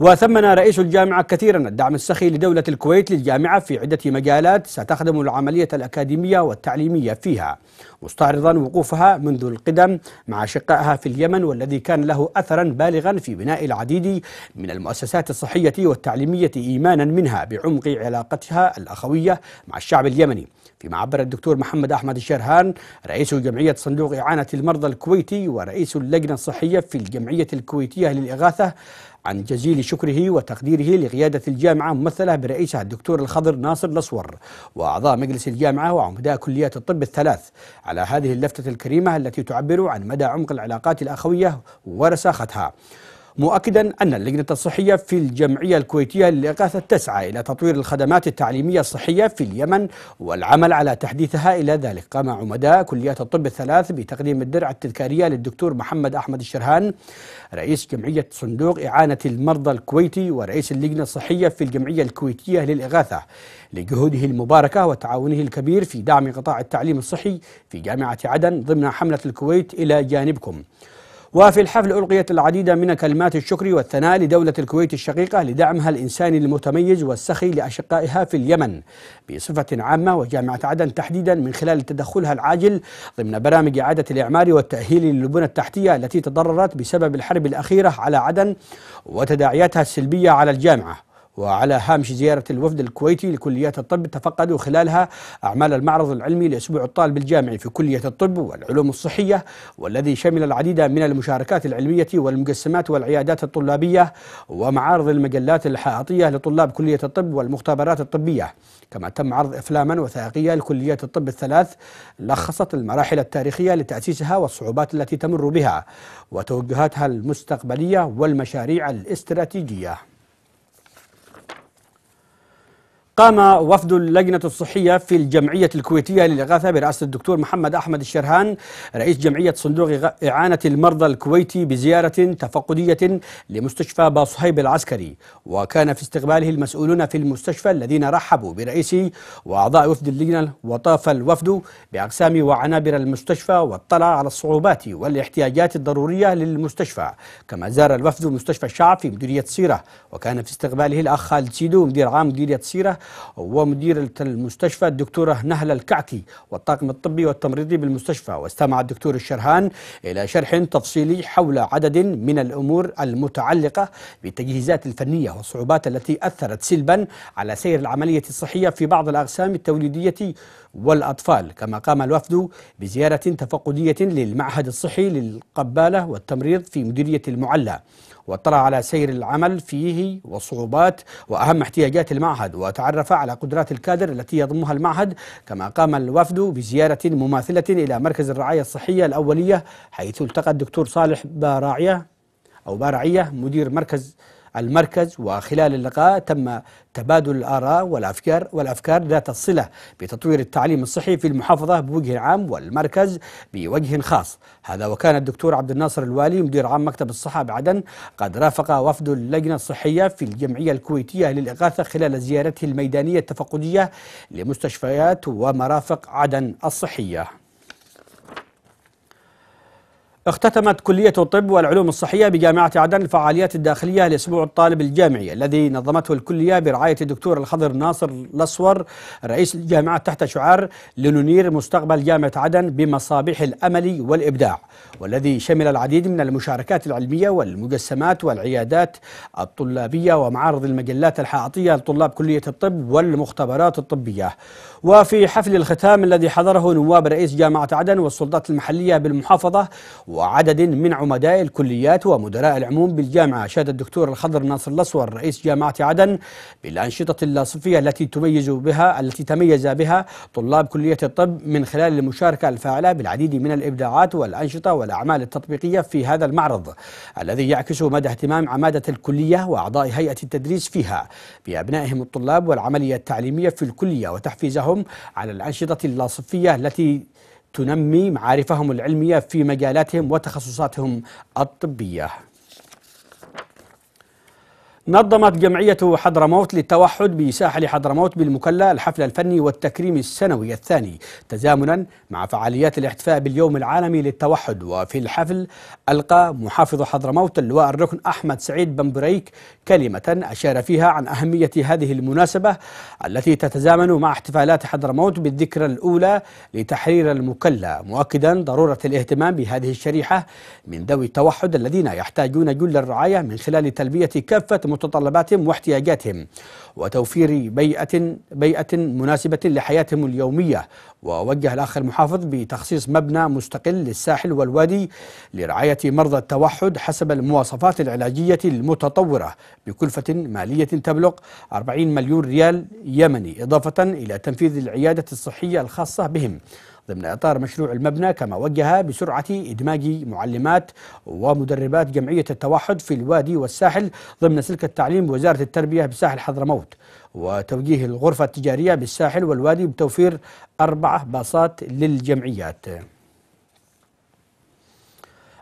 وثمن رئيس الجامعة كثيرا الدعم السخي لدولة الكويت للجامعة في عدة مجالات ستخدم العملية الأكاديمية والتعليمية فيها مستعرضا وقوفها منذ القدم مع أشقائها في اليمن والذي كان له أثرا بالغا في بناء العديد من المؤسسات الصحية والتعليمية إيمانا منها بعمق علاقتها الأخوية مع الشعب اليمني. فيما عبر الدكتور محمد أحمد الشرهان رئيس جمعية صندوق إعانة المرضى الكويتي ورئيس اللجنة الصحية في الجمعية الكويتية للإغاثة عن جزيل شكره وتقديره لقيادة الجامعة ممثلة برئيسها الدكتور الخضر ناصر الأصور وأعضاء مجلس الجامعة وعمداء كليات الطب الثلاث. على هذه اللفتة الكريمة التي تعبر عن مدى عمق العلاقات الأخوية ورساختها مؤكدا أن اللجنة الصحية في الجمعية الكويتية للإغاثة تسعى إلى تطوير الخدمات التعليمية الصحية في اليمن والعمل على تحديثها إلى ذلك. قام عمداء كليات الطب الثلاث بتقديم الدرع التذكارية للدكتور محمد أحمد الشرهان رئيس جمعية صندوق إعانة المرضى الكويتي ورئيس اللجنة الصحية في الجمعية الكويتية للإغاثة لجهوده المباركة وتعاونه الكبير في دعم قطاع التعليم الصحي في جامعة عدن ضمن حملة الكويت إلى جانبكم. وفي الحفل ألقيت العديد من كلمات الشكر والثناء لدولة الكويت الشقيقة لدعمها الإنساني المتميز والسخي لأشقائها في اليمن. بصفة عامة وجامعة عدن تحديدا من خلال تدخلها العاجل ضمن برامج إعادة الإعمار والتأهيل للبنى التحتية التي تضررت بسبب الحرب الأخيرة على عدن وتداعياتها السلبية على الجامعة. وعلى هامش زيارة الوفد الكويتي لكليات الطب تفقدوا خلالها أعمال المعرض العلمي لأسبوع الطالب الجامعي في كلية الطب والعلوم الصحية والذي شمل العديد من المشاركات العلمية والمقسمات والعيادات الطلابية ومعارض المجلات الحائطية لطلاب كلية الطب والمختبرات الطبية. كما تم عرض أفلاما وثائقية لكليات الطب الثلاث لخصت المراحل التاريخية لتأسيسها والصعوبات التي تمر بها وتوجهاتها المستقبلية والمشاريع الاستراتيجية. قام وفد اللجنة الصحية في الجمعية الكويتية للإغاثة برئاسة الدكتور محمد أحمد الشرهان رئيس جمعية صندوق إعانة المرضى الكويتي بزيارة تفقدية لمستشفى باصهيب العسكري. وكان في استقباله المسؤولون في المستشفى الذين رحبوا برئيسه وأعضاء وفد اللجنة وطاف الوفد بأقسام وعنابر المستشفى واطلع على الصعوبات والاحتياجات الضرورية للمستشفى. كما زار الوفد مستشفى الشعب في مديرية سيرة. وكان في استقباله الأخ خالد سيدو مدير عام مديرية سيرة. ومديرة المستشفى الدكتورة نهلة الكعكي والطاقم الطبي والتمريضي بالمستشفى. واستمع الدكتور الشرهان إلى شرح تفصيلي حول عدد من الأمور المتعلقة بالتجهيزات الفنية والصعوبات التي أثرت سلبا على سير العملية الصحية في بعض الأقسام التوليدية والأطفال كما قام الوفد بزيارة تفقدية للمعهد الصحي للقبالة والتمريض في مديرية المعلى واطلع على سير العمل فيه والصعوبات وأهم احتياجات المعهد وتعرف على قدرات الكادر التي يضمها المعهد كما قام الوفد بزيارة مماثلة إلى مركز الرعاية الصحية الأولية حيث التقى الدكتور صالح باراعية أو بارعيه مدير مركز المركز وخلال اللقاء تم تبادل الآراء والأفكار والأفكار ذات الصلة بتطوير التعليم الصحي في المحافظة بوجه عام والمركز بوجه خاص. هذا وكان الدكتور عبد الناصر الوالي مدير عام مكتب الصحة بعدن قد رافق وفد اللجنة الصحية في الجمعية الكويتية للإغاثة خلال زيارته الميدانية التفقدية لمستشفيات ومرافق عدن الصحية. اختتمت كلية الطب والعلوم الصحية بجامعة عدن الفعاليات الداخلية لأسبوع الطالب الجامعي الذي نظمته الكلية برعاية الدكتور الخضر ناصر الأسور رئيس الجامعة تحت شعار لننير مستقبل جامعة عدن بمصابيح الأمل والإبداع والذي شمل العديد من المشاركات العلمية والمجسمات والعيادات الطلابية ومعارض المجلات الحائطية لطلاب كلية الطب والمختبرات الطبية. وفي حفل الختام الذي حضره نواب رئيس جامعة عدن والسلطات المحلية بالمحافظة وعدد من عمداء الكليات ومدراء العموم بالجامعة. شاد الدكتور الخضر ناصر الأسور رئيس جامعة عدن بالأنشطة اللاصفية التي تميز بها التي تميز بها طلاب كلية الطب من خلال المشاركة الفاعلة بالعديد من الإبداعات والأنشطة والأعمال التطبيقية في هذا المعرض الذي يعكس مدى اهتمام عمادة الكلية وأعضاء هيئة التدريس فيها بأبنائهم الطلاب والعملية التعليمية في الكلية وتحفيزهم على الأنشطة اللاصفية التي تنمي معارفهم العلمية في مجالاتهم وتخصصاتهم الطبية. نظمت جمعية حضرموت للتوحد بساحل حضرموت بالمكلا الحفل الفني والتكريم السنوي الثاني تزامنا مع فعاليات الاحتفاء باليوم العالمي للتوحد. وفي الحفل ألقى محافظ حضرموت اللواء الركن أحمد سعيد بن بريك كلمة أشار فيها عن أهمية هذه المناسبة التي تتزامن مع احتفالات حضرموت بالذكرى الأولى لتحرير المكلا مؤكدا ضرورة الاهتمام بهذه الشريحة من ذوي التوحد الذين يحتاجون جل الرعاية من خلال تلبية كافة متطلباتهم واحتياجاتهم. وتوفير بيئة بيئة مناسبة لحياتهم اليومية. ووجه الأخ المحافظ بتخصيص مبنى مستقل للساحل والوادي لرعاية مرضى التوحد حسب المواصفات العلاجية المتطورة بكلفة مالية تبلغ 40 مليون ريال يمني إضافة إلى تنفيذ العيادة الصحية الخاصة بهم. ضمن إطار مشروع المبنى كما وجه بسرعة إدماج معلمات ومدربات جمعية التوحد في الوادي والساحل ضمن سلك التعليم بوزارة التربية بساحل حضرموت وتوجيه الغرفة التجارية بالساحل والوادي بتوفير أربعة باصات للجمعيات.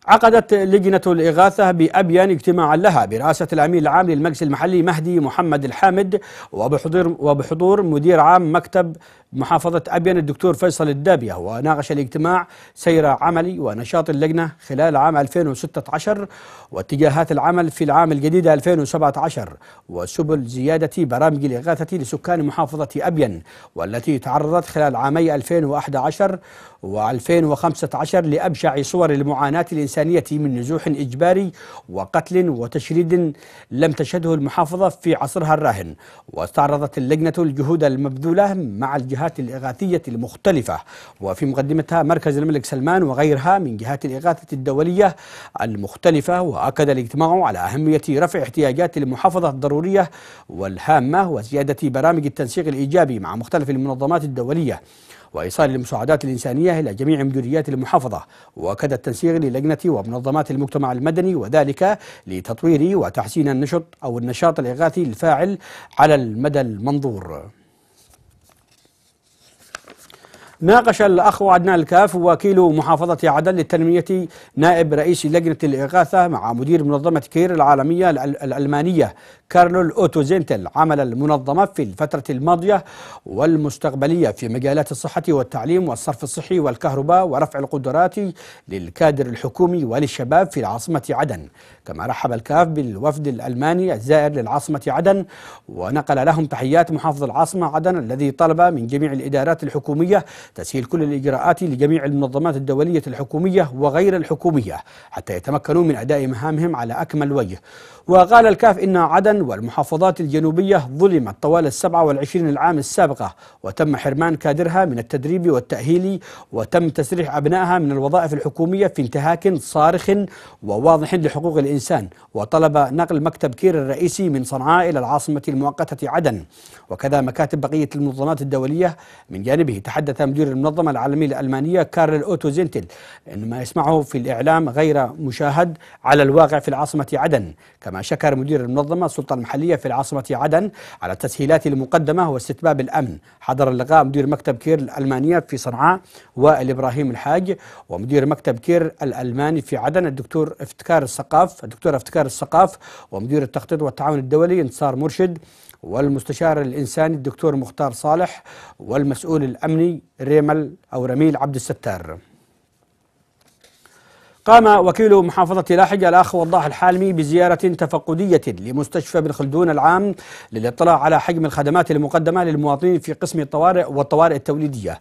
عقدت لجنة الإغاثة بأبين اجتماعا لها برئاسة الأمين العام للمجلس المحلي مهدي محمد الحامد وبحضور وبحضور مدير عام مكتب محافظة أبين الدكتور فيصل الدابية وناقش الاجتماع سير عملي ونشاط اللجنة خلال عام 2016 واتجاهات العمل في العام الجديد 2017 وسبل زيادة برامج الإغاثة لسكان محافظة أبين والتي تعرضت خلال عامي 2011 و2015 لأبشع صور المعاناة الإنسانية من نزوح إجباري وقتل وتشريد لم تشهده المحافظة في عصرها الراهن واستعرضت اللجنة الجهود المبذولة مع الجهات الإغاثية المختلفة. وفي مقدمتها مركز الملك سلمان وغيرها من جهات الإغاثة الدولية المختلفة وأكد الاجتماع على أهمية رفع احتياجات المحافظة الضرورية والهامة وزيادة برامج التنسيق الإيجابي مع مختلف المنظمات الدولية وإيصال المساعدات الإنسانية إلى جميع مديريات المحافظة. وكذا التنسيق للجنة ومنظمات المجتمع المدني وذلك لتطوير وتحسين النشط أو النشاط الإغاثي الفاعل على المدى المنظور. ناقش الأخ عدنان الكاف وكيل محافظة عدن للتنمية نائب رئيس لجنة الإغاثة مع مدير منظمة كير العالمية الألمانية كارلول أوتوزينتل عمل المنظمة في الفترة الماضية والمستقبلية في مجالات الصحة والتعليم والصرف الصحي والكهرباء ورفع القدرات للكادر الحكومي وللشباب في العاصمة عدن. كما رحب الكاف بالوفد الألماني الزائر للعاصمة عدن ونقل لهم تحيات محافظ العاصمة عدن الذي طلب من جميع الإدارات الحكومية تسهيل كل الإجراءات لجميع المنظمات الدولية الحكومية وغير الحكومية حتى يتمكنوا من أداء مهامهم على أكمل وجه. وقال الكاف إن عدن والمحافظات الجنوبية ظلمت طوال السبعة والعشرين العام السابقة وتم حرمان كادرها من التدريب والتأهيل وتم تسريح أبنائها من الوظائف الحكومية في انتهاك صارخ وواضح لحقوق الإنسان. وطلب نقل مكتب كير الرئيسي من صنعاء إلى العاصمة المؤقتة عدن. وكذا مكاتب بقية المنظمات الدولية من جانبه تحدث مدير المنظمة العالمية الألمانية كارل أوتو زينتل إن ما يسمعه في الإعلام غير مشاهد على الواقع في العاصمة عدن. كما شكر مدير المنظمة السلطة المحلية في العاصمة عدن على التسهيلات المقدمة واستتباب الأمن. حضر اللقاء مدير مكتب كير الألمانية في صنعاء وائل إبراهيم الحاج ومدير مكتب كير الألماني في عدن الدكتور إفتكار السقاف الدكتور إفتكار السقاف ومدير التخطيط والتعاون الدولي إنتصار مرشد والمستشار الإنساني الدكتور مختار صالح والمسؤول الأمني ريمل أو رميل عبد الستار. قام وكيل محافظة لاحج الأخ وضاح الحالمي بزيارة تفقدية لمستشفى بن خلدون العام للاطلاع على حجم الخدمات المقدمة للمواطنين في قسم الطوارئ والطوارئ التوليدية.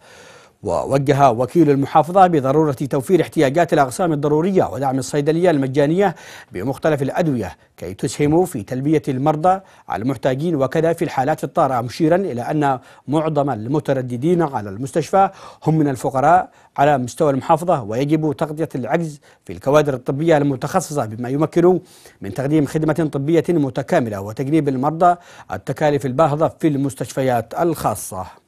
ووجه وكيل المحافظة بضرورة توفير احتياجات الأقسام الضرورية ودعم الصيدلية المجانية بمختلف الأدوية كي تسهم في تلبية المرضى المحتاجين وكذا في الحالات الطارئة مشيرا إلى أن معظم المترددين على المستشفى هم من الفقراء على مستوى المحافظة ويجب تغطية العجز في الكوادر الطبية المتخصصة بما يمكن من تقديم خدمة طبية متكاملة وتجنيب المرضى التكاليف الباهظة في المستشفيات الخاصة.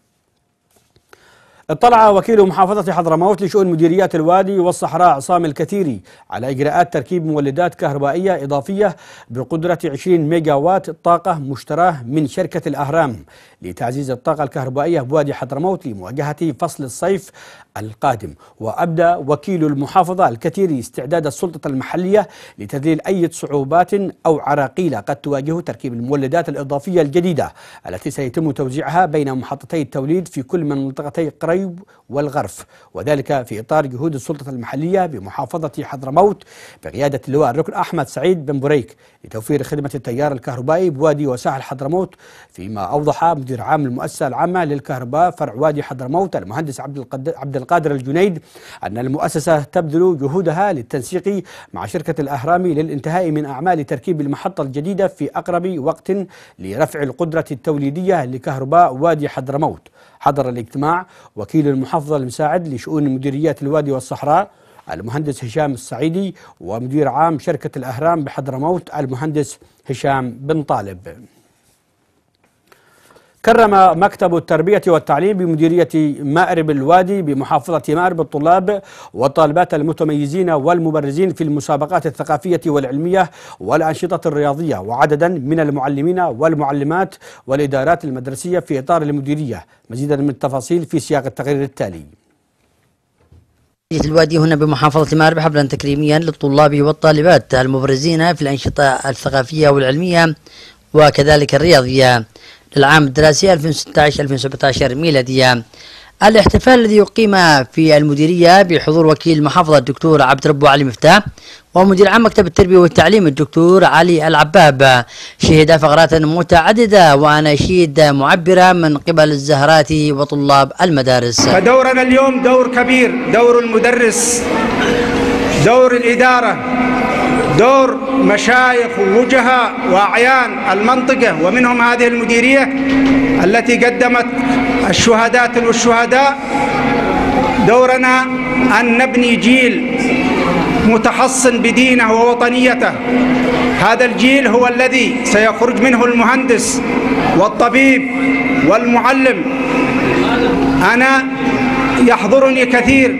اطلع وكيل محافظة حضرموت لشؤون مديريات الوادي والصحراء عصام الكثيري على إجراءات تركيب مولدات كهربائية إضافية بقدرة 20 ميجا وات طاقة مشتراه من شركة الأهرام لتعزيز الطاقة الكهربائية بوادي حضرموت لمواجهة فصل الصيف القادم. وأبدى وكيل المحافظة الكثيري استعداد السلطة المحلية لتذليل أي صعوبات أو عراقيل قد تواجه تركيب المولدات الإضافية الجديدة التي سيتم توزيعها بين محطتي التوليد في كل من منطقتي قريب والغرف. وذلك في إطار جهود السلطة المحلية بمحافظة حضرموت بقيادة اللواء الركن أحمد سعيد بن بريك لتوفير خدمة التيار الكهربائي بوادي وساحل حضرموت فيما أوضح مدير عام المؤسسة العامة للكهرباء فرع وادي حضرموت المهندس عبد عبد القادر الجنيد أن المؤسسة تبذل جهودها للتنسيق مع شركة الأهرام للانتهاء من أعمال تركيب المحطة الجديدة في أقرب وقت لرفع القدرة التوليدية لكهرباء وادي حضرموت. حضر الاجتماع وكيل المحافظة المساعد لشؤون مديريات الوادي والصحراء المهندس هشام السعيدي ومدير عام شركة الأهرام بحضرموت المهندس هشام بن طالب. كرم مكتب التربية والتعليم بمديرية مأرب الوادي بمحافظة مأرب الطلاب والطالبات المتميزين والمبرزين في المسابقات الثقافية والعلمية والأنشطة الرياضية وعددا من المعلمين والمعلمات والإدارات المدرسية في إطار المديرية. مزيدا من التفاصيل في سياق التقرير التالي. الوادي هنا بمحافظة مأرب حفلا تكريميا للطلاب والطالبات المبرزين في الأنشطة الثقافية والعلمية وكذلك الرياضية. للعام الدراسي 2016-2017 ميلادية. الاحتفال الذي يقيم في المديرية بحضور وكيل محافظة الدكتور عبد ربه علي مفتاح ومدير عام مكتب التربية والتعليم الدكتور علي العباب. شهد فقرات متعددة وأناشيد معبرة من قبل الزهرات وطلاب المدارس. فدورنا اليوم دور كبير دور المدرس دور الإدارة. دور مشايخ ووجهاء وأعيان المنطقة ومنهم هذه المديرية التي قدمت الشهادات والشهداء. دورنا أن نبني جيل متحصن بدينه ووطنيته. هذا الجيل هو الذي سيخرج منه المهندس والطبيب والمعلم. أنا يحضرني كثير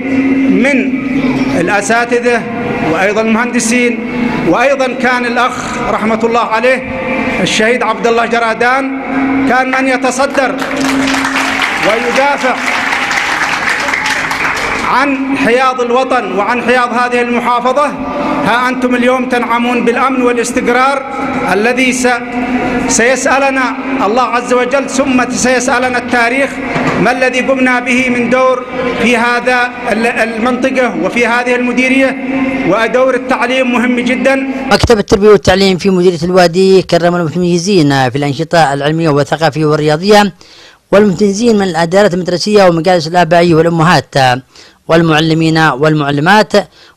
من الأساتذة وأيضا المهندسين وأيضا كان الأخ رحمة الله عليه الشهيد عبد الله جرادان كان من يتصدر ويدافع عن حياض الوطن وعن حياض هذه المحافظة ها أنتم اليوم تنعمون بالأمن والاستقرار الذي س... سيسألنا الله عز وجل ثم سيسألنا التاريخ ما الذي قمنا به من دور في هذا المنطقة وفي هذه المديرية ودور التعليم مهم جدا. مكتب التربية والتعليم في مديرية الوادي كرم المتميزين في الأنشطة العلمية والثقافية والرياضية والممتازين من الإدارات المدرسية ومجالس الآباء والأمهات. والمعلمين والمعلمات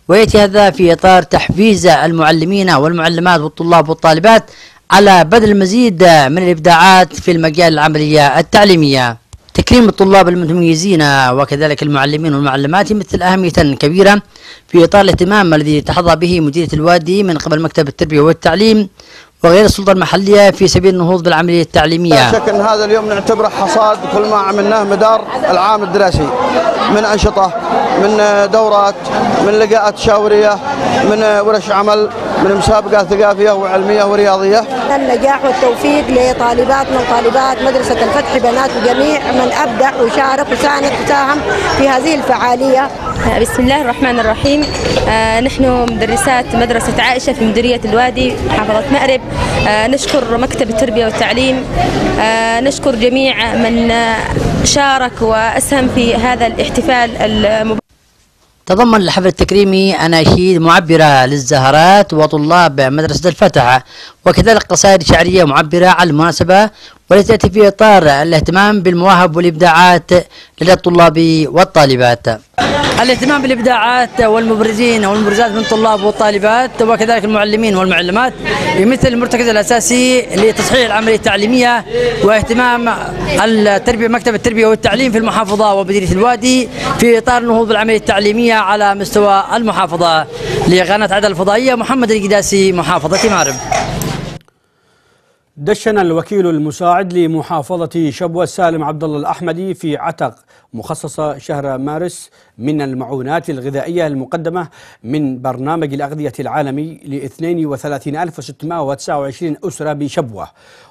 ويأتي هذا في إطار تحفيز المعلمين والمعلمات والطلاب والطالبات على بذل المزيد من الإبداعات في المجال العملية التعليمية. تكريم الطلاب المتميزين وكذلك المعلمين والمعلمات مثل أهمية كبيرة في إطار الاهتمام الذي تحظى به مديرية الوادي من قبل مكتب التربية والتعليم وغير السلطة المحلية في سبيل النهوض بالعملية التعليمية. لا شك أن هذا اليوم نعتبره حصاد كل ما عملناه مدار العام الدراسي. من أنشطة من دورات من لقاءات تشاورية من ورش عمل. من مسابقات ثقافية وعلمية ورياضية. النجاح والتوفيق لطالبات من طالبات مدرسة الفتح بنات وجميع من أبدع وشارك وساند وساهم في هذه الفعالية. بسم الله الرحمن الرحيم. آه نحن مدرسات مدرسة عائشة في مديرية الوادي محافظة مأرب. آه نشكر مكتب التربية والتعليم. آه نشكر جميع من شارك وأسهم في هذا الاحتفال المبارك. تضمن الحفل التكريمي أناشيد معبرة للزهرات وطلاب مدرسة الفتح وكذلك قصائد شعرية معبرة على المناسبة والتي تأتي في إطار الاهتمام بالمواهب والإبداعات لدى الطلاب والطالبات. الاهتمام بالإبداعات والمبرزين والمبرزات من الطلاب والطالبات وكذلك المعلمين والمعلمات يمثل المرتكز الأساسي لتصحيح العملية التعليمية واهتمام التربية مكتب التربية والتعليم في المحافظة ومديرية الوادي في إطار النهوض بالعملية التعليمية على مستوى المحافظة لقناة عدن الفضائية محمد القداسي محافظة مارب. دشن الوكيل المساعد لمحافظة شبوة سالم عبد الله الأحمدي في عتق مخصصة شهر مارس من المعونات الغذائية المقدمة من برنامج الأغذية العالمي ل 32629 أسرة بشبوة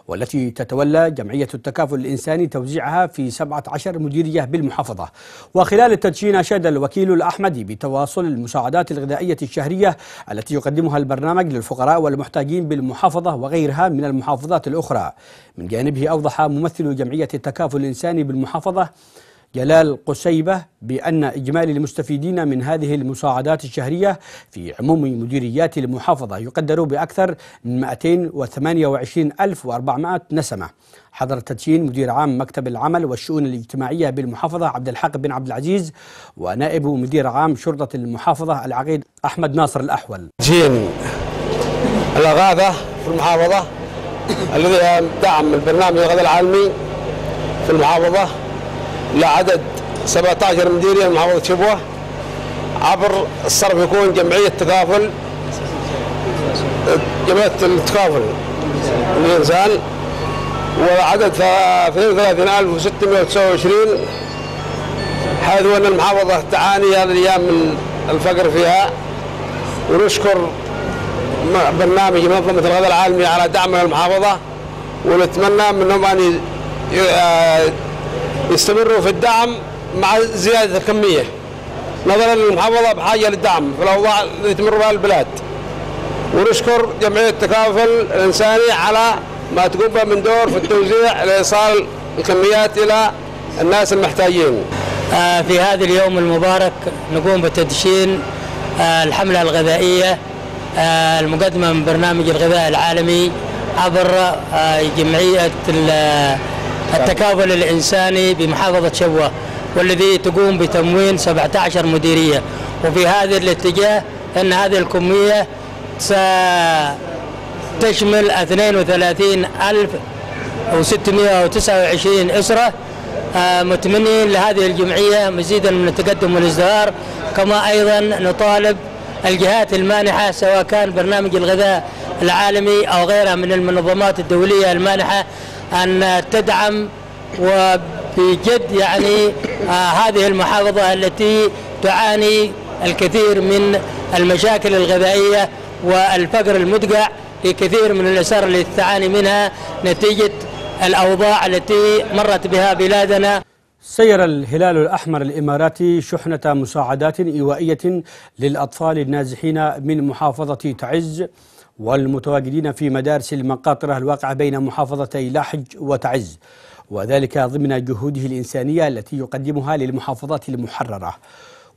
والتي تتولى جمعية التكافل الإنساني توزيعها في 17 مديرية بالمحافظة. وخلال التدشين أشاد الوكيل الأحمدي بتواصل المساعدات الغذائية الشهرية التي يقدمها البرنامج للفقراء والمحتاجين بالمحافظة وغيرها من المحافظات الأخرى. من جانبه أوضح ممثل جمعية التكافل الإنساني بالمحافظة جلال قسيبة بأن إجمالي المستفيدين من هذه المساعدات الشهرية في عموم مديريات المحافظة يقدر بأكثر من 228400 نسمة. حضر التدشين مدير عام مكتب العمل والشؤون الاجتماعية بالمحافظة عبد الحق بن عبد العزيز ونائب مدير عام شرطة المحافظة العقيد أحمد ناصر الأحول. تدشين الأغاثة في المحافظة الذي دعم البرنامج الغذاء العالمي في المحافظة. لعدد 17 مديرية من محافظة شبوة عبر الصرف يكون جمعية تكافل جمعية التكافل الإنسان. وعدد 32629 حيث أن المحافظة تعاني هذه الأيام من الفقر فيها. ونشكر برنامج منظمة الغذاء العالمي على دعم المحافظة. ونتمنى منهم أن يستمروا في الدعم مع زيادة الكمية. نظرا للمحافظة بحاجة للدعم في الأوضاع التي تمر بها البلاد. ونشكر جمعية التكافل الإنساني على ما تقوم به من دور في التوزيع لإيصال الكميات إلى الناس المحتاجين. آه، في هذا اليوم المبارك نقوم بتدشين آه، الحملة الغذائية آه، المقدمة من برنامج الغذاء العالمي عبر جمعية التكافل الإنساني بمحافظة شبوة والذي تقوم بتموين 17 مديرية. وفي هذا الاتجاه أن هذه الكمية ستشمل 32 ألف أو 629 أسرة آه، متمنين لهذه الجمعية مزيدا من التقدم والازدهار. كما أيضا نطالب الجهات المانحة سواء كان برنامج الغذاء العالمي أو غيرها من المنظمات الدولية المانحة أن تدعم وبجد يعني آه هذه المحافظة التي تعاني الكثير من المشاكل الغذائية والفقر المدقع لكثير من الأسر التي تعاني منها نتيجة الأوضاع التي مرت بها بلادنا. سير الهلال الأحمر الإماراتي شحنة مساعدات إيوائية للأطفال النازحين من محافظة تعز والمتواجدين في مدارس المقاطرة الواقعة بين محافظتي لاحج وتعز وذلك ضمن جهوده الإنسانية التي يقدمها للمحافظات المحررة.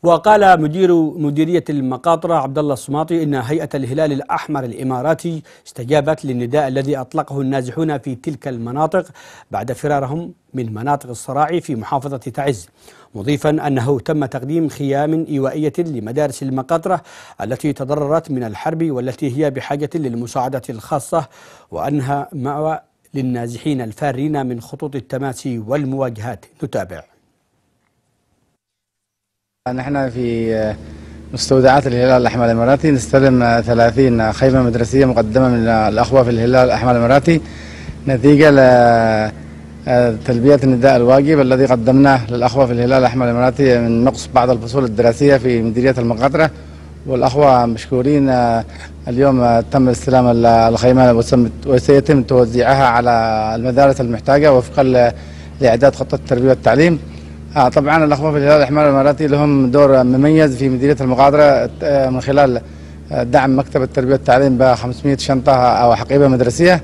وقال مدير مديرية المقاطرة عبد الله الصماطي إن هيئة الهلال الأحمر الإماراتي استجابت للنداء الذي أطلقه النازحون في تلك المناطق بعد فرارهم من مناطق الصراع في محافظة تعز مضيفا أنه تم تقديم خيام إيوائية لمدارس المقاطرة التي تضررت من الحرب والتي هي بحاجة للمساعدة الخاصة وأنها مأوى للنازحين الفارين من خطوط التماسي والمواجهات. نتابع. نحن في مستودعات الهلال الأحمر الإماراتي. نستلم 30 خيمة مدرسية مقدمة من الأخوة في الهلال الأحمر الإماراتي. نتيجة لتلبية النداء الواجب الذي قدمناه للأخوة في الهلال الأحمر الإماراتي من نقص بعض الفصول الدراسية في مديرية المقاطرة. والأخوة مشكورين اليوم تم استلام الخيمة وسيتم توزيعها على المدارس المحتاجة وفقا لإعداد خطة التربية والتعليم. آه طبعا الاخوه في الهلال الاحمر الإماراتي لهم دور مميز في مديرية المقاطره آه من خلال آه دعم مكتب التربية والتعليم ب 500 شنطة أو حقيبة مدرسية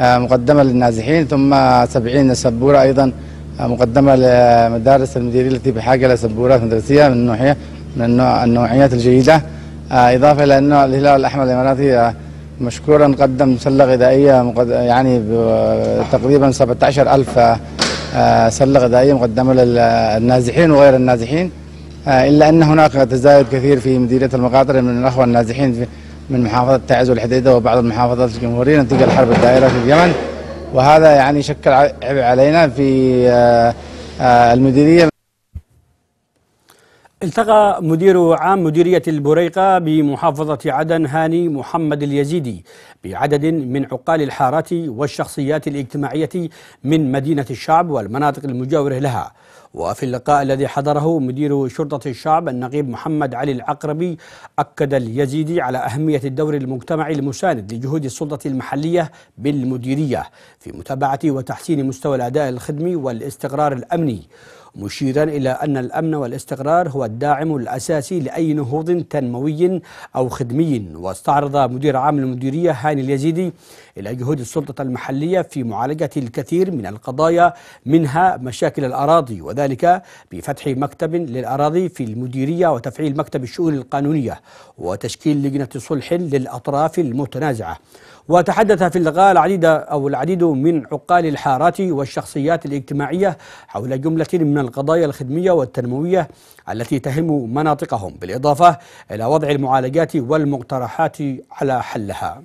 آه مقدمة للنازحين ثم 70 سبورة أيضا مقدمة لمدارس المديرية التي بحاجة لسبورات مدرسية من النوعيه من النوع النوعيات الجيدة. إضافة إلى أنه الهلال الأحمر الإماراتي مشكورا قدم سله غذائية يعني تقريبا 17000 آه آه سله غذائيه مقدمه للنازحين وغير النازحين. آه إلا أن هناك تزايد كثير في مديرية المقاطر من الأخوة النازحين من محافظة تعز والحديدة وبعض المحافظات الجمهوريه نتيجة الحرب الدائرة في اليمن. وهذا يعني شكل عبء علينا في آه المديرية التقى مدير عام مديرية البريقة بمحافظة عدن هاني محمد اليزيدي بعدد من عقال الحارات والشخصيات الاجتماعية من مدينة الشعب والمناطق المجاورة لها. وفي اللقاء الذي حضره مدير شرطة الشعب النقيب محمد علي العقربي أكد اليزيدي على أهمية الدور المجتمعي المساند لجهود السلطة المحلية بالمديرية في متابعة وتحسين مستوى الأداء الخدمي والاستقرار الأمني. مشيرا إلى أن الأمن والاستقرار هو الداعم الأساسي لأي نهوض تنموي أو خدمي. واستعرض مدير عام المديرية هاني اليزيدي إلى جهود السلطة المحلية في معالجة الكثير من القضايا منها مشاكل الأراضي وذلك بفتح مكتب للأراضي في المديرية وتفعيل مكتب الشؤون القانونية وتشكيل لجنة صلح للأطراف المتنازعة. وتحدث في اللقاء العديد أو العديد من عقال الحارات والشخصيات الاجتماعية حول جملة من القضايا الخدمية والتنموية التي تهم مناطقهم بالإضافة إلى وضع المعالجات والمقترحات على حلها.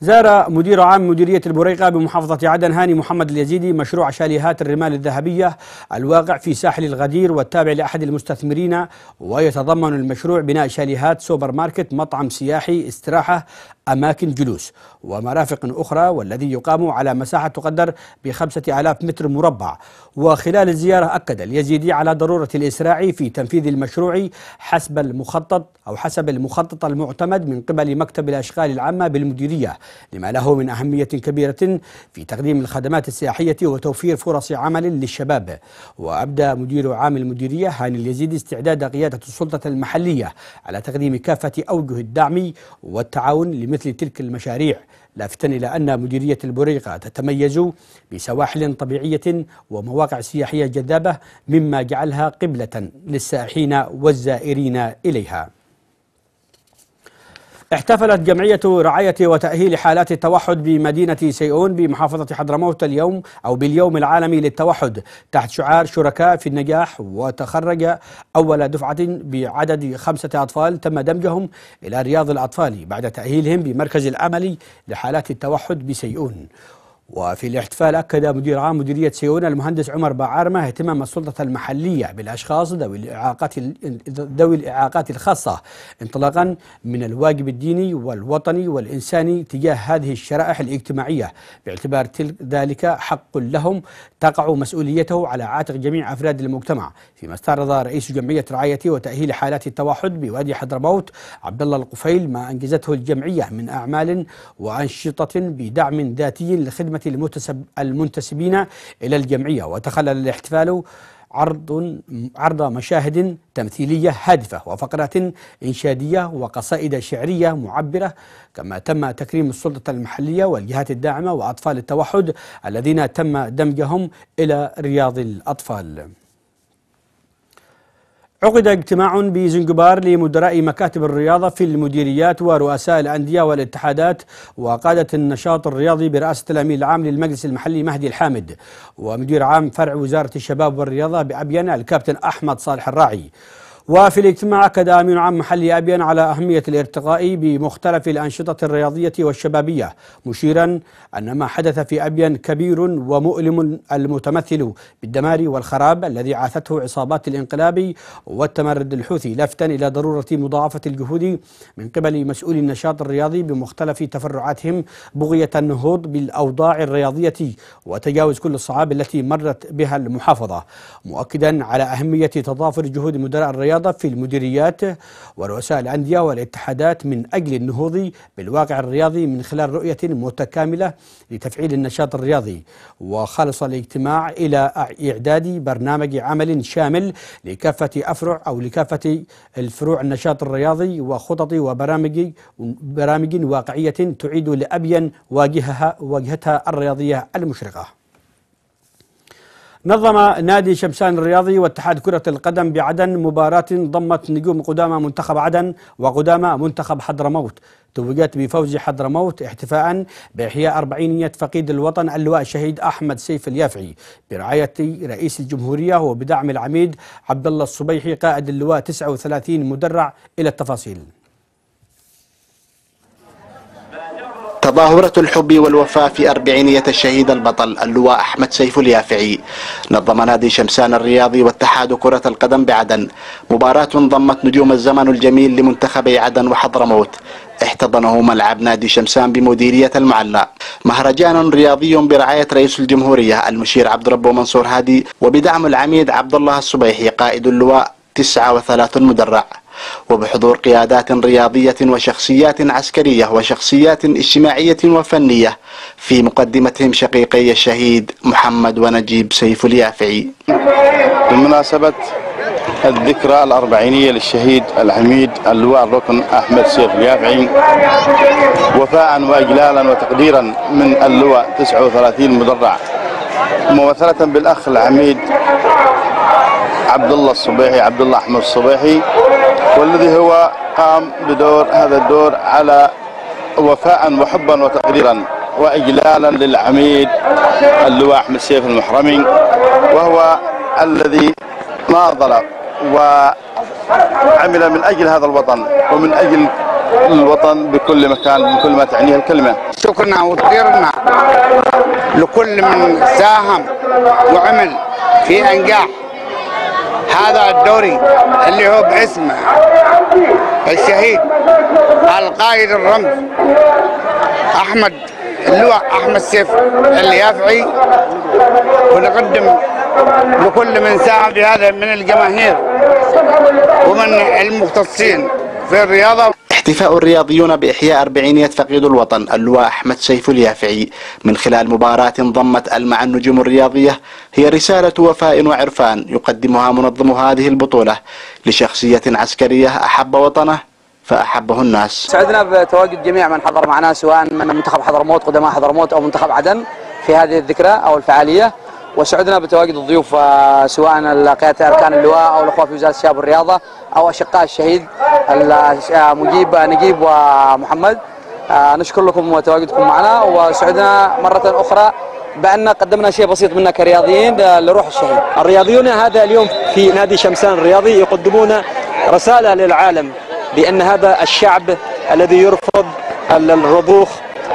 زار مدير عام مديرية البريقة بمحافظة عدن هاني محمد اليزيدي مشروع شاليهات الرمال الذهبية الواقع في ساحل الغدير والتابع لأحد المستثمرين ويتضمن المشروع بناء شاليهات سوبر ماركت مطعم سياحي استراحة أماكن جلوس ومرافق أخرى والذي يقام على مساحة تقدر بخمسة آلاف متر مربع. وخلال الزيارة أكد اليزيدي على ضرورة الإسراع في تنفيذ المشروع حسب المخطط أو حسب المخطط المعتمد من قبل مكتب الأشغال العامة بالمديرية لما له من أهمية كبيرة في تقديم الخدمات السياحية وتوفير فرص عمل للشباب. وأبدى مدير عام المديرية هاني اليزيدي استعداد قيادة السلطة المحلية على تقديم كافة أوجه الدعم والتعاون لمثل مثل تلك المشاريع لافتا إلى أن مديرية البريقة تتميز بسواحل طبيعية ومواقع سياحية جذابة مما جعلها قبلة للسائحين والزائرين إليها. احتفلت جمعية رعاية وتأهيل حالات التوحد بمدينة سيئون بمحافظة حضرموت اليوم أو باليوم العالمي للتوحد تحت شعار شركاء في النجاح وتخرج أول دفعة بعدد خمسة أطفال تم دمجهم إلى رياض الأطفال بعد تأهيلهم بمركز العملي لحالات التوحد بسيئون. وفي الاحتفال أكد مدير عام مديرية سيئون المهندس عمر باعارمة اهتمام السلطة المحلية بالأشخاص ذوي الإعاقات ذوي الإعاقات الخاصة انطلاقا من الواجب الديني والوطني والإنساني تجاه هذه الشرائح الاجتماعية. باعتبار ذلك حق لهم تقع مسؤوليته على عاتق جميع أفراد المجتمع. فيما استعرض رئيس جمعية رعاية وتأهيل حالات التوحد بوادي حضرموت عبد الله القفيل ما أنجزته الجمعية من أعمال وأنشطة بدعم ذاتي لخدمة المنتسب المنتسبين إلى الجمعية وتخلل الاحتفال عرض عرض مشاهد تمثيلية هادفة وفقرات إنشادية وقصائد شعرية معبرة كما تم تكريم السلطة المحلية والجهات الداعمة وأطفال التوحد الذين تم دمجهم إلى رياض الأطفال. عقد اجتماع بزنجبار لمدراء مكاتب الرياضة في المديريات ورؤساء الأندية والاتحادات وقادة النشاط الرياضي برئاسة الأمين العام للمجلس المحلي مهدي الحامد. ومدير عام فرع وزارة الشباب والرياضة بأبين الكابتن أحمد صالح الراعي. وفي الاجتماع أكد أمين عام محلي أبين على أهمية الارتقاء بمختلف الأنشطة الرياضية والشبابية مشيرا أن ما حدث في أبين كبير ومؤلم المتمثل بالدمار والخراب الذي عاثته عصابات الانقلاب والتمرد الحوثي لافتا إلى ضرورة مضاعفة الجهود من قبل مسؤولي النشاط الرياضي بمختلف تفرعاتهم بغية النهوض بالأوضاع الرياضية وتجاوز كل الصعاب التي مرت بها المحافظة مؤكدا على أهمية تضافر جهود مدراء الرياضة الرياضة في المديريات ورؤساء الأندية والاتحادات من أجل النهوض بالواقع الرياضي من خلال رؤية متكاملة لتفعيل النشاط الرياضي. وخلص الاجتماع إلى إعداد برنامج عمل شامل لكافة أفرع أو لكافة الفروع النشاط الرياضي وخطط وبرامج برامج واقعية تعيد لأبين واجهها واجهتها الرياضية المشرقة. نظم نادي شمسان الرياضي واتحاد كرة القدم بعدن مباراة ضمت نجوم قدامى منتخب عدن وقدامى منتخب حضرموت. توجت بفوز حضرموت احتفاء بإحياء أربعينية فقيد الوطن اللواء الشهيد أحمد سيف اليافعي. برعاية رئيس الجمهورية وبدعم العميد عبد الله الصبيحي قائد اللواء 39 مدرع إلى التفاصيل. تظاهرة الحب والوفاء في أربعينية الشهيد البطل اللواء أحمد سيف اليافعي. نظم نادي شمسان الرياضي واتحاد كرة القدم بعدن. مباراة ضمت نجوم الزمن الجميل لمنتخبي عدن وحضرموت احتضنه ملعب نادي شمسان بمديرية المعلى. مهرجان رياضي برعاية رئيس الجمهورية المشير عبد ربه منصور هادي وبدعم العميد عبد الله الصبيحي قائد اللواء تسعة وثلاث مدرع. وبحضور قيادات رياضية وشخصيات عسكرية وشخصيات اجتماعية وفنية في مقدمتهم شقيقي الشهيد محمد ونجيب سيف اليافعي. بمناسبة الذكرى الأربعينية للشهيد العميد اللواء الركن أحمد سيف اليافعي وفاء وإجلالا وتقديرا من اللواء 39 مدرع ممثلة بالأخ العميد عبد الله الصبيحي عبد الله أحمد الصبيحي والذي هو قام بدور هذا الدور على وفاء وحبا وتقديرا وإجلالا للعميد اللواء أحمد سيف المحرمي وهو الذي ناضل وعمل من أجل هذا الوطن ومن أجل الوطن بكل مكان بكل ما تعنيه الكلمة. شكرنا وتقديرنا لكل من ساهم وعمل في أنجاح هذا الدوري اللي هو باسمه الشهيد القائد الرمز أحمد اللواء أحمد سيف اليافعي ونقدم لكل من في هذا من الجماهير ومن المختصين في الرياضة. احتفاء الرياضيون بإحياء أربعينية فقيد الوطن اللواء أحمد سيف اليافعي. من خلال مباراة ضمت ألمع النجوم الرياضية هي رسالة وفاء وعرفان يقدمها منظم هذه البطولة. لشخصية عسكرية أحب وطنه فأحبه الناس. سعدنا بتواجد جميع من حضر معنا سواء من منتخب حضرموت قدماء حضرموت أو منتخب عدن في هذه الذكرى أو الفعالية. وسعدنا بتواجد الضيوف آه، سواء قياده أركان اللواء أو الأخوة في وزارة الشباب والرياضة. أو اشقاء الشهيد ال- مجيب نجيب ومحمد. آه، نشكر لكم تواجدكم معنا وسعدنا مرة أخرى بأن قدمنا شيء بسيط منا كرياضيين آه، لروح الشهيد. الرياضيون هذا اليوم في نادي شمسان الرياضي يقدمون رسالة للعالم بأن هذا الشعب الذي يرفض ال- الرضوخ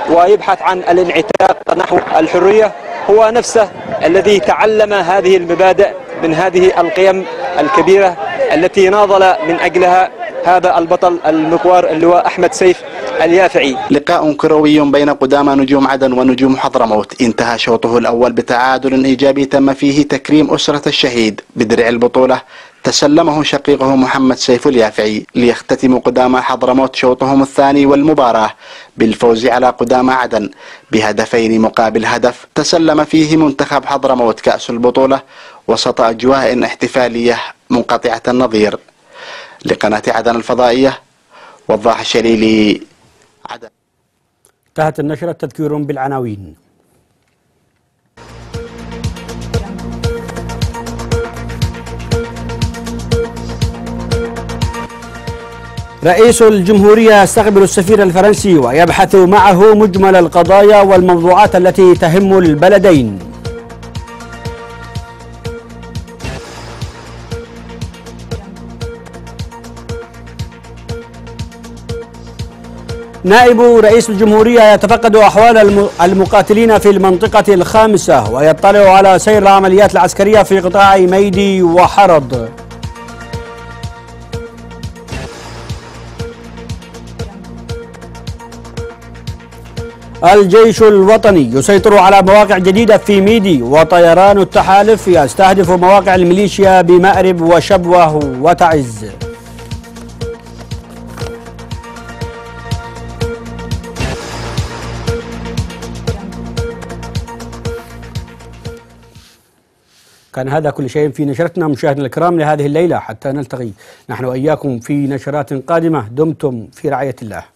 ويبحث عن الانعتاق نحو الحرية هو نفسه الذي تعلم هذه المبادئ من هذه القيم الكبيرة التي ناضل من أجلها هذا البطل المقوار اللواء أحمد سيف اليافعي. لقاء كروي بين قدامى نجوم عدن ونجوم حضرموت انتهى شوطه الأول بتعادل إيجابي تم فيه تكريم أسرة الشهيد. بدرع البطولة تسلمه شقيقه محمد سيف اليافعي ليختتم قدامى حضرموت شوطهم الثاني والمباراة بالفوز على قدامى عدن بهدفين مقابل هدف تسلم فيه منتخب حضرموت كأس البطولة وسط أجواء احتفالية منقطعة النظير لقناة عدن الفضائية وضاح الشليلي انتهت النشرة تذكير بالعناوين. رئيس الجمهورية يستقبل السفير الفرنسي ويبحث معه مجمل القضايا والموضوعات التي تهم البلدين. نائب رئيس الجمهورية يتفقد أحوال الم- المقاتلين في المنطقة الخامسة ويطلع على سير العمليات العسكرية في قطاع ميدي وحرض. الجيش الوطني يسيطر على مواقع جديدة في ميدي وطيران التحالف يستهدف مواقع الميليشيا بمأرب وشبوة وتعز. كان هذا كل شيء في نشرتنا مشاهدينا الكرام لهذه الليلة حتى نلتقي. نحن وإياكم في نشرات قادمة. دمتم في رعاية الله.